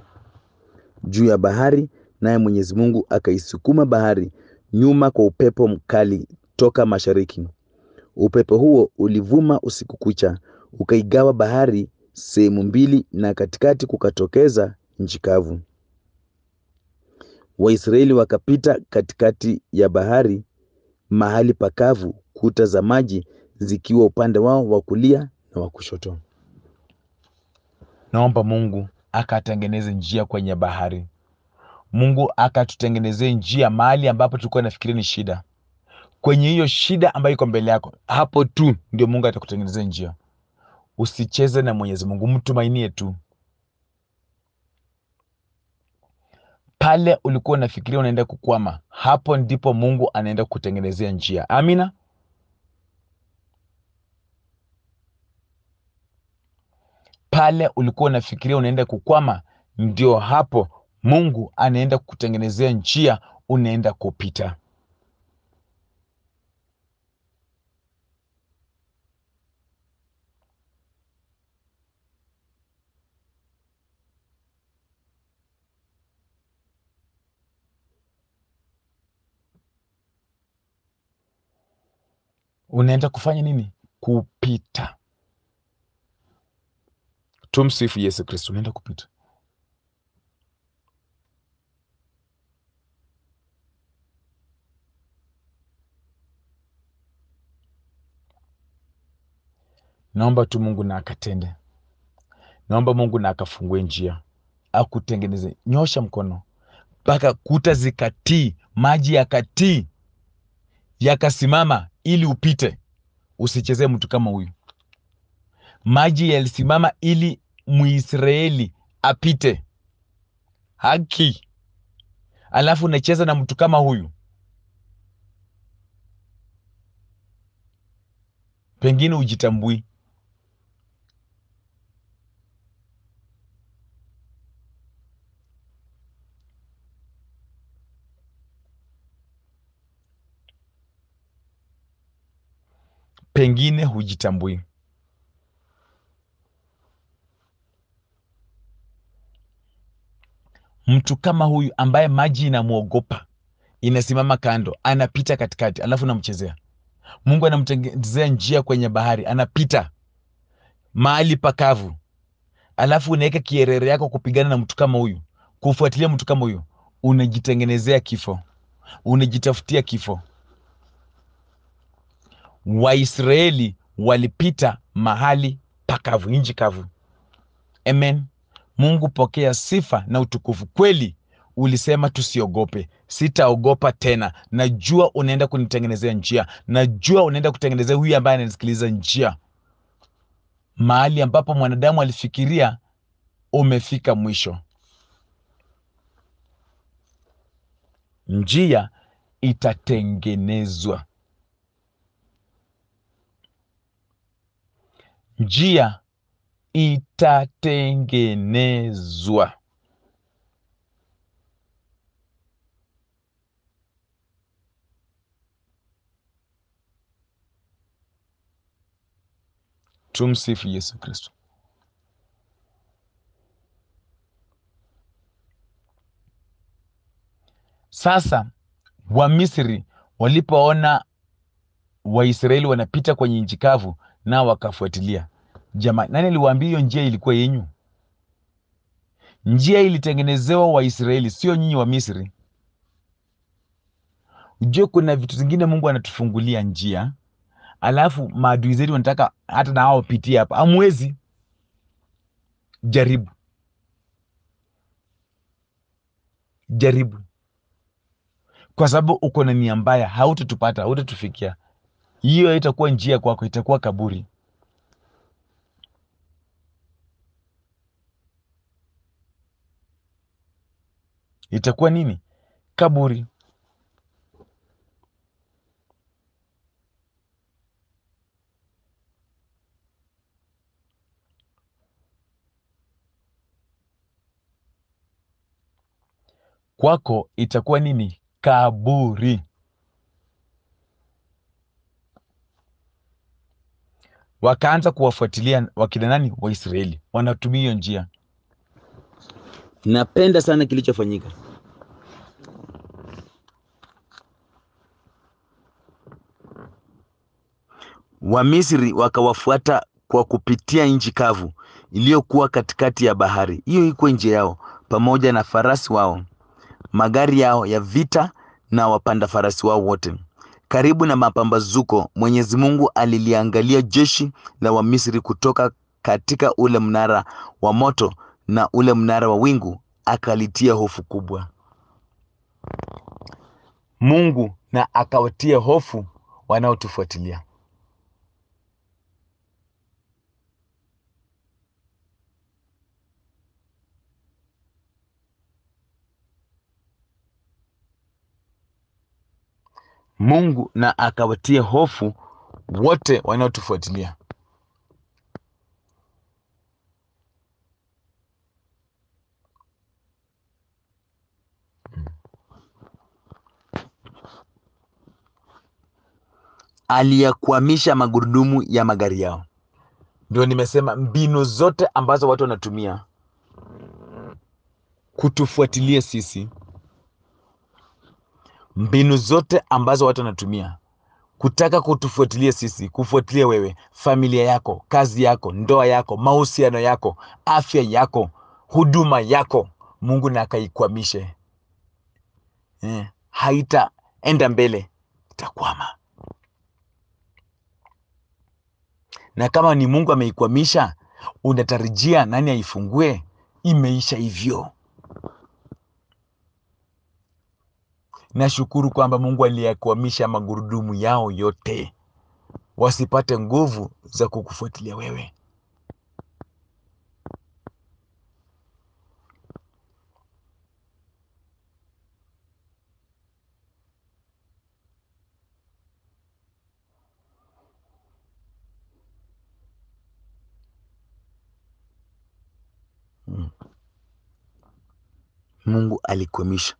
juu ya bahari, naye Mwenyezi Mungu akaisukuma bahari nyuma kwa upepo mkali toka mashariki. Upepo huo ulivuma usiku kucha, ukaigawa bahari sehemu mbili, na katikati kukatokeza nchi kavu. Waisraeli wakapita katikati ya bahari mahali pakavu, kuta za maji zikiwa upande wao wa kulia na wa kushoto. Naomba Mungu akatengeneze njia kwenye bahari. Mungu akatutengenezee njia mahali ambapo tulikuwa nafikiria ni shida. Kwenye hiyo shida ambayo iko mbele yako, hapo tu ndio Mungu atakutengenezea njia. Usicheze na Mwenyezi Mungu, mtumainie tu. Pale ulikuwa unafikiria unaenda kukwama, hapo ndipo Mungu anaenda kutengenezea njia. Amina. Pale ulikuwa unafikiria unaenda kukwama, ndio hapo Mungu anaenda kutengenezea njia, unaenda kupita. Unaenda kufanya nini? Kupita. Tumsifu Yesu Kristo. Unaenda kupita. Naomba tu Mungu na akatende. Naomba Mungu na akafungue njia, akutengeneze. Nyosha mkono mpaka kuta zikatii, maji yakatii, yakasimama ili upite. Usichezee mtu kama huyu. Maji yalisimama ili Muisraeli apite. Haki. Alafu unacheza na mtu kama huyu. Pengine ujitambui. Pengine hujitambui. Mtu kama huyu ambaye maji inamwogopa, inasimama kando, anapita katikati, alafu namchezea. Mungu anamtengenezea njia kwenye bahari, anapita mahali pakavu, alafu unaweka kierere yako kupigana na mtu kama huyu, kufuatilia mtu kama huyu, unajitengenezea kifo, unajitafutia kifo. Waisraeli walipita mahali pakavu, nchi kavu. Amen. Mungu pokea sifa na utukufu. Kweli ulisema tusiogope, sitaogopa tena. Najua unaenda kunitengenezea njia, najua unaenda kutengenezea huyu ambaye ananisikiliza njia. Mahali ambapo mwanadamu alifikiria umefika mwisho, njia itatengenezwa. Njia itatengenezwa. Tumsifu Yesu Kristo. Sasa Wamisri walipoona Waisraeli wanapita kwenye nchi kavu, nao wakafuatilia. Jamani, nani aliwaambia hiyo njia ilikuwa yenyu? Njia ilitengenezewa Waisraeli, sio nyinyi wa Misri. Ujue kuna vitu zingine Mungu anatufungulia njia, alafu maadui zetu wanataka hata na hao pitie hapa. amwezi Jaribu, jaribu, kwa sababu uko na nia mbaya, hautatupata, hautatufikia. Hiyo itakuwa njia kwako, itakuwa kaburi. Itakuwa nini? Kaburi. Kwako itakuwa nini? Kaburi. Wakaanza kuwafuatilia wakina nani? Waisraeli wanatumia hiyo njia. Napenda sana kilichofanyika. Wamisri wakawafuata kwa kupitia nchi kavu iliyokuwa katikati ya bahari. Hiyo iko nje yao, pamoja na farasi wao, magari yao ya vita na wapanda farasi wao wote. Karibu na mapambazuko, Mwenyezi Mungu aliliangalia jeshi la Wamisri kutoka katika ule mnara wa moto na ule mnara wa wingu, akalitia hofu kubwa. Mungu na akawatia hofu wanaotufuatilia. Mungu na akawatie hofu wote wanaotufuatilia. Aliyakwamisha magurudumu ya magari yao. Ndio nimesema mbinu zote ambazo watu wanatumia kutufuatilia sisi, mbinu zote ambazo watu wanatumia kutaka kutufuatilia sisi, kufuatilia wewe, familia yako, kazi yako, ndoa yako, mahusiano yako, afya yako, huduma yako, Mungu na akaikwamishe. Eh, haitaenda mbele, itakwama. Na kama ni Mungu ameikwamisha, unatarajia nani aifungue? Imeisha hivyo. Nashukuru kwamba Mungu aliyakwamisha magurudumu yao yote, wasipate nguvu za kukufuatilia wewe. Mungu alikwamisha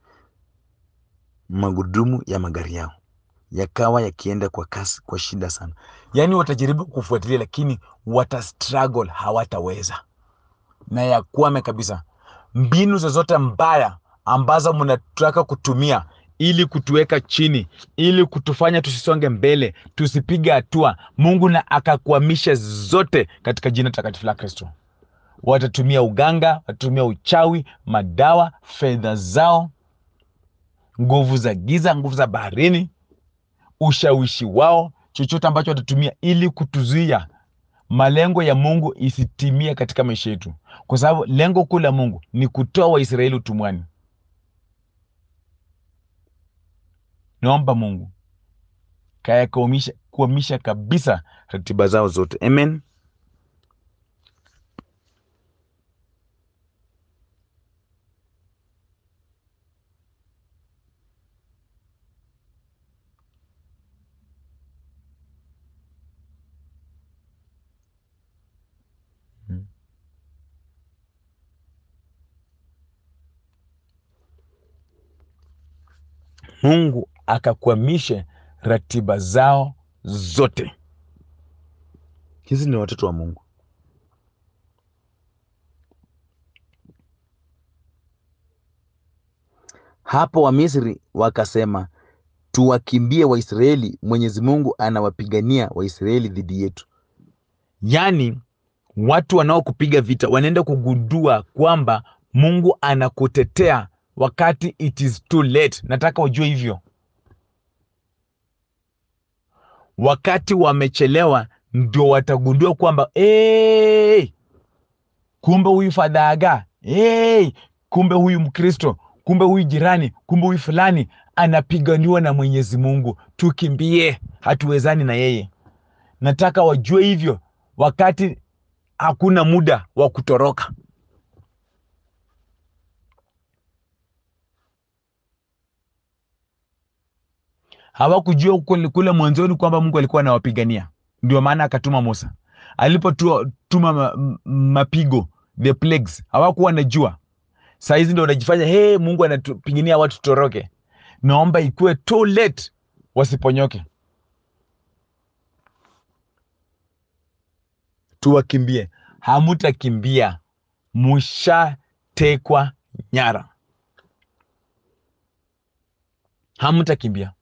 magurudumu ya magari yao, yakawa yakienda kwa kasi, kwa shida sana. Yaani watajaribu kufuatilia, lakini wata struggle, hawataweza na yakwame kabisa. Mbinu zozote mbaya ambazo mnataka kutumia ili kutuweka chini, ili kutufanya tusisonge mbele, tusipige hatua. Mungu na akakwamisha zote katika jina takatifu la Kristo. Watatumia uganga, watatumia uchawi, madawa, fedha zao, nguvu za giza, nguvu za baharini, ushawishi wao, chochote ambacho watatumia ili kutuzuia malengo ya Mungu isitimie katika maisha yetu, kwa sababu lengo kuu la Mungu ni kutoa Waisraeli utumwani. Naomba Mungu kaya kuamisha, kuamisha kabisa ratiba zao zote. Amen. Mungu akakwamishe ratiba zao zote. Hizi ni watoto wa Mungu. Hapo Wamisri wakasema, tuwakimbie Waisraeli, Mwenyezi Mungu anawapigania Waisraeli dhidi yetu. Yaani watu wanaokupiga vita wanaenda kugundua kwamba Mungu anakutetea wakati it is too late. Nataka ujue hivyo. Wakati wamechelewa, ndio watagundua kwamba hey, kumbe huyu fadhaga hey, kumbe huyu Mkristo, kumbe huyu jirani, kumbe huyu fulani anapiganiwa na Mwenyezi Mungu, tukimbie, hatuwezani na yeye. Nataka wajue hivyo wakati hakuna muda wa kutoroka. Hawakujua kule, mwanzoni kwamba Mungu alikuwa anawapigania. Ndio maana akatuma Musa. Alipotuma ma, mapigo the plagues, hawakuwa wanajua. Saa hizi ndio wanajifanya hey, Mungu anatupigania watu tutoroke. Naomba ikuwe too late, wasiponyoke, tuwakimbie. Hamutakimbia, mushatekwa nyara, hamutakimbia.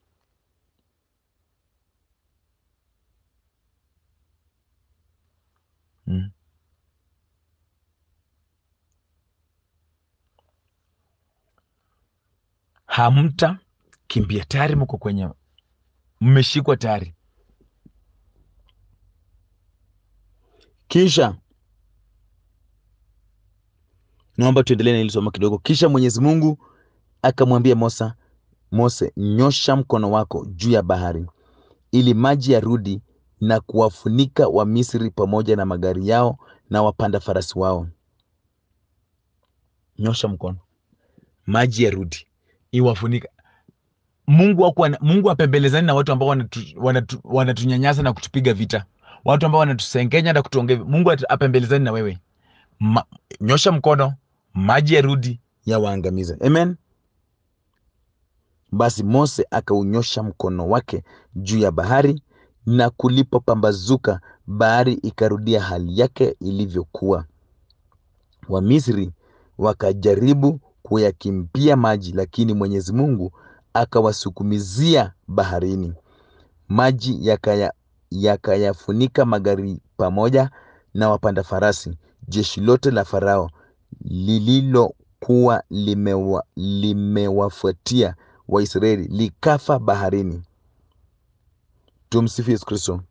Mm. Hamta kimbia, tayari mko kwenye, mmeshikwa tayari. Kisha naomba tuendelee na ilisoma kidogo. Kisha Mwenyezi Mungu akamwambia Musa, Mose, nyosha mkono wako juu ya bahari ili maji yarudi na kuwafunika Wamisri pamoja na magari yao na wapanda farasi wao. Nyosha mkono, maji yarudi, iwafunika. Mungu wako Mungu apembelezani na watu ambao wanatu, wanatu, wanatunyanyasa na kutupiga vita, watu ambao wanatusengenya na kutuongea. Mungu apembelezani na wewe. Ma, nyosha mkono, maji yarudi, yawaangamize. Amen. Basi Mose akaunyosha mkono wake juu ya bahari, na kulipopambazuka bahari ikarudia hali yake ilivyokuwa. Wamisri wakajaribu kuyakimbia maji, lakini Mwenyezi Mungu akawasukumizia baharini, maji yakaya yakayafunika magari pamoja na wapanda farasi. Jeshi lote la Farao lililokuwa limewa, limewafuatia Waisraeli likafa baharini. Tumsifu Yesu Kristo.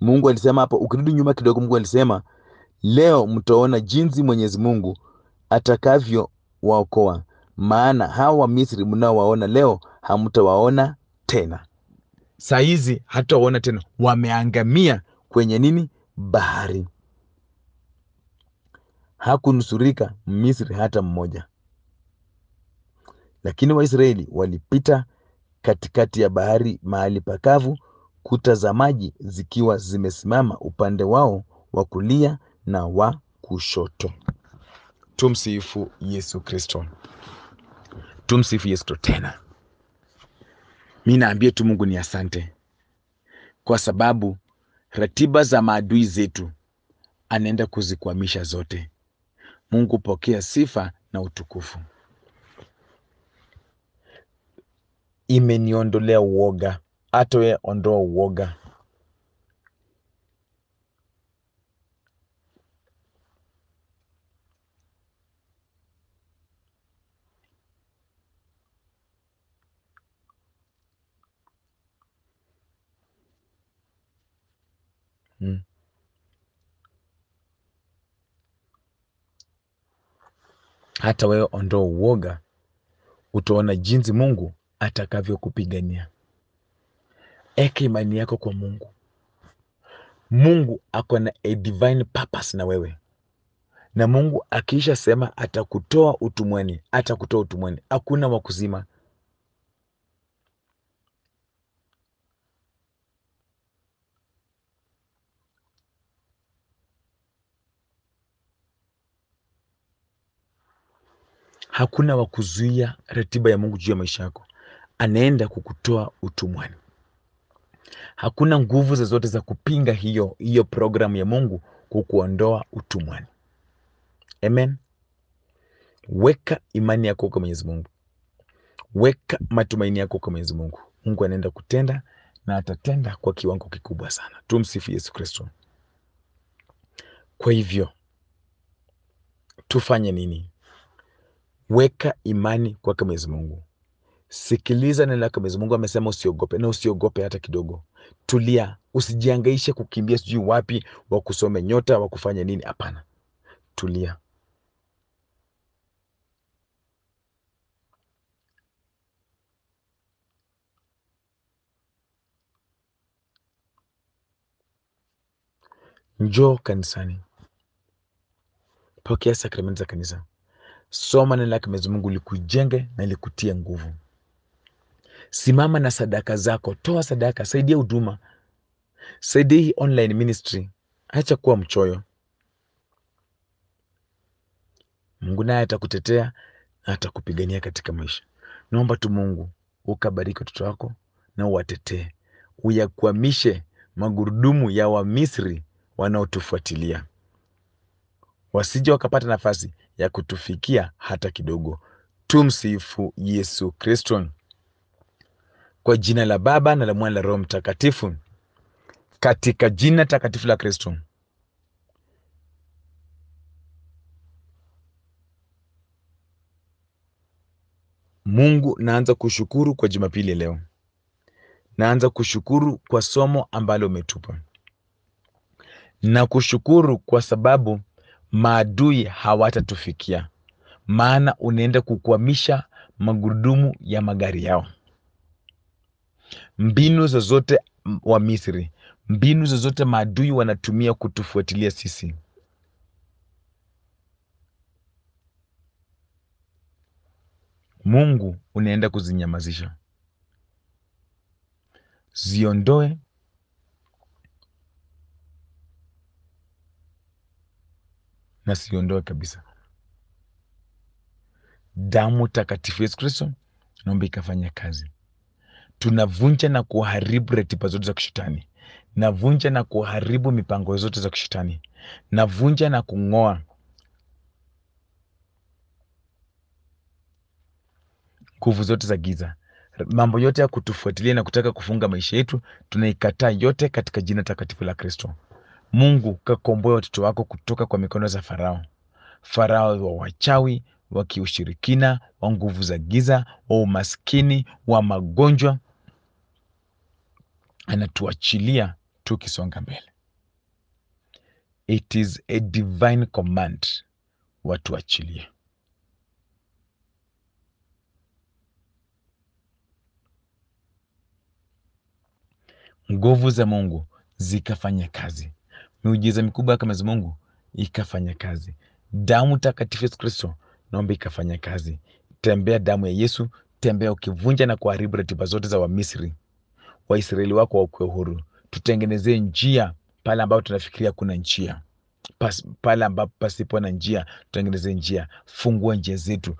Mungu alisema hapo, ukirudi nyuma kidogo, Mungu alisema leo mtaona jinsi Mwenyezi Mungu atakavyo waokoa, maana hawa wa Wamisri mnaowaona leo hamtawaona tena. Saa hizi hatutawaona tena, wameangamia kwenye nini? Bahari. Hakunusurika Misri hata mmoja, lakini Waisraeli walipita katikati ya bahari mahali pakavu, kuta za maji zikiwa zimesimama upande wao wa kulia na wa kushoto. Tumsifu Yesu Kristo, tumsifu Yesu Kristo. Tena mi naambia tu Mungu ni asante, kwa sababu ratiba za maadui zetu anaenda kuzikwamisha zote. Mungu pokea sifa na utukufu. Imeniondolea uoga. Hata wewe ondoa uoga. Hmm. Hata wewe ondoa uoga, utaona jinsi Mungu atakavyokupigania. Eka imani yako kwa Mungu. Mungu ako na a divine purpose na wewe, na Mungu akiisha sema atakutoa utumwani, atakutoa utumwani, hakuna wa kuzima. Hakuna wa kuzuia ratiba ya Mungu juu ya maisha yako. Anaenda kukutoa utumwani. Hakuna nguvu zozote za kupinga hiyo hiyo programu ya Mungu kukuondoa utumwani. Amen. Weka imani yako kwa Mwenyezi Mungu, weka matumaini yako kwa Mwenyezi Mungu. Mungu anaenda kutenda na atatenda kwa kiwango kikubwa sana. Tumsifu Yesu Kristo. Kwa hivyo tufanye nini? Weka imani kwake Mwenyezi Mungu. Sikiliza neno lake Mwenyezi Mungu. Amesema usiogope, na usiogope hata kidogo. Tulia, usijiangaishe kukimbia sijui wapi, wa kusome nyota, wa kufanya nini. Hapana, tulia. Njoo kanisani, pokea sakramenti za kanisa, soma neno lake Mwenyezi Mungu likujenge na likutie nguvu. Simama na sadaka zako, toa sadaka, saidia huduma, saidia hii online ministry. Acha kuwa mchoyo. Mungu naye atakutetea na atakupigania katika maisha. Naomba tu Mungu ukabariki watoto wako na uwatetee, uyakwamishe magurudumu ya Wamisri wanaotufuatilia, wasije wakapata nafasi ya kutufikia hata kidogo. Tumsifu Yesu Kristo. Kwa jina la Baba na la Mwana na la Roho Mtakatifu, katika jina takatifu la Kristo. Mungu, naanza kushukuru kwa Jumapili leo. Naanza kushukuru kwa somo ambalo umetupa, na kushukuru kwa sababu maadui hawatatufikia, maana unaenda kukwamisha magurudumu ya magari yao. Mbinu zozote wa Misri, mbinu zozote maadui wanatumia kutufuatilia sisi, Mungu unaenda kuzinyamazisha, ziondoe na siondoe kabisa. Damu takatifu Yesu Kristo naomba ikafanya kazi. Tunavunja na kuharibu ratiba zote za kishetani, navunja na kuharibu mipango zote za kishetani, navunja na kung'oa. Nguvu zote za giza, mambo yote ya kutufuatilia na kutaka kufunga maisha yetu, tunaikataa yote katika jina takatifu la Kristo. Mungu kakomboe watoto wako kutoka kwa mikono za Farao, Farao wa wachawi, wa kiushirikina, wa nguvu za giza, wa umaskini, wa magonjwa. Anatuachilia tukisonga mbele. It is a divine command, watuachilie. Nguvu za Mungu zikafanya kazi, miujiza mikubwa ya kamazi Mungu ikafanya kazi, damu takatifu Yesu Kristo naomba ikafanya kazi. Tembea damu ya Yesu, tembea ukivunja na kuharibu ratiba zote za Wamisri. Waisraeli wako wakuwe huru, tutengenezee njia pale ambapo tunafikiria kuna njia Pas, pale ambapo pasipo na njia tutengeneze njia. Fungua njia zetu,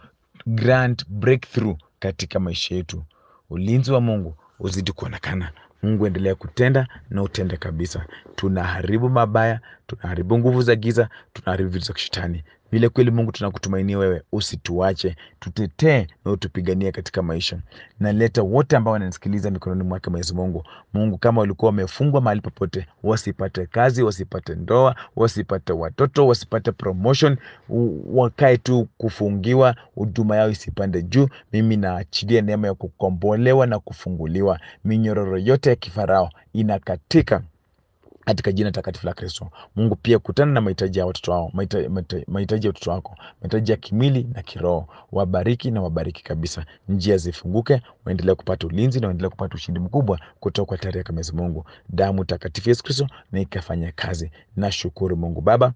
grant breakthrough katika maisha yetu. Ulinzi wa Mungu uzidi kuonekana. Mungu endelea kutenda na utende kabisa. Tunaharibu mabaya, tunaharibu nguvu za giza tunaharibu vitu za kishetani vile kweli mungu tunakutumainia wewe usituache tutetee na utupiganie katika maisha. Naleta wote ambao wananisikiliza mikononi mwake mwenyezi mungu. Mungu kama walikuwa wamefungwa mahali popote wasipate kazi wasipate ndoa wasipate watoto wasipate promotion wakae tu kufungiwa huduma yao isipande juu. Mimi naachilia neema ya kukombolewa na kufunguliwa. Minyororo yote ya kifarao inakatika katika jina takatifu la Kristo. Mungu pia kutana na mahitaji ya watoto wao, mahita- mahita- mahitaji ya watoto wako, mahitaji ya kimwili na kiroho. Wabariki na wabariki kabisa, njia zifunguke, waendelee kupata ulinzi na waendelee kupata ushindi mkubwa kutoka kwa tarehe ya Mwenyezi Mungu. Damu takatifu Yesu Kristo na ikafanya kazi. Nashukuru Mungu Baba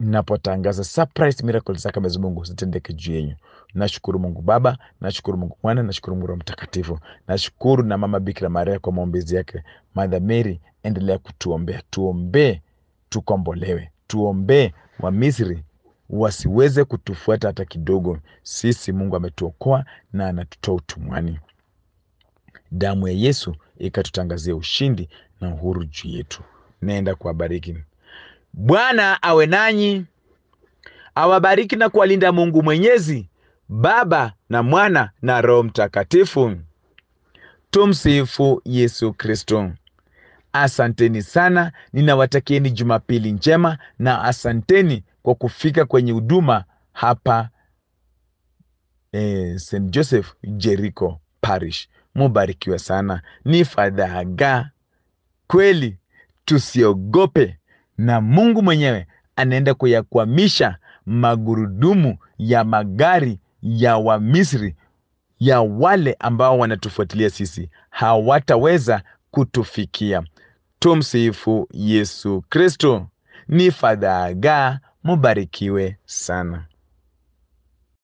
napotangaza surprise miracles zake Mwenyezi Mungu zitendeke juu yenyu. Nashukuru Mungu Baba, nashukuru Mungu Mwana, nashukuru Mungu Roho Mtakatifu. Nashukuru na Mama Bikira Maria kwa maombezi yake. Mother Mary, endelea kutuombea, tuombee tukombolewe, tuombee wa Misri wasiweze kutufuata hata kidogo. Sisi Mungu ametuokoa na anatutoa utumwani. Damu ya Yesu ikatutangazia ushindi na uhuru juu yetu. Naenda kuwabariki. Bwana awe nanyi, awabariki na kuwalinda Mungu Mwenyezi, Baba na Mwana na Roho Mtakatifu. Tumsifu Yesu Kristo. Asanteni sana, ninawatakieni Jumapili njema na asanteni kwa kufika kwenye huduma hapa eh, St Joseph Jericho Parish. Mubarikiwe sana. Ni fadhaga kweli, tusiogope, na Mungu mwenyewe anaenda kuyakwamisha magurudumu ya magari ya Wamisri ya wale ambao wanatufuatilia sisi, hawataweza kutufikia. Tumsifu Yesu Kristo. Ni fadhaga, mubarikiwe sana.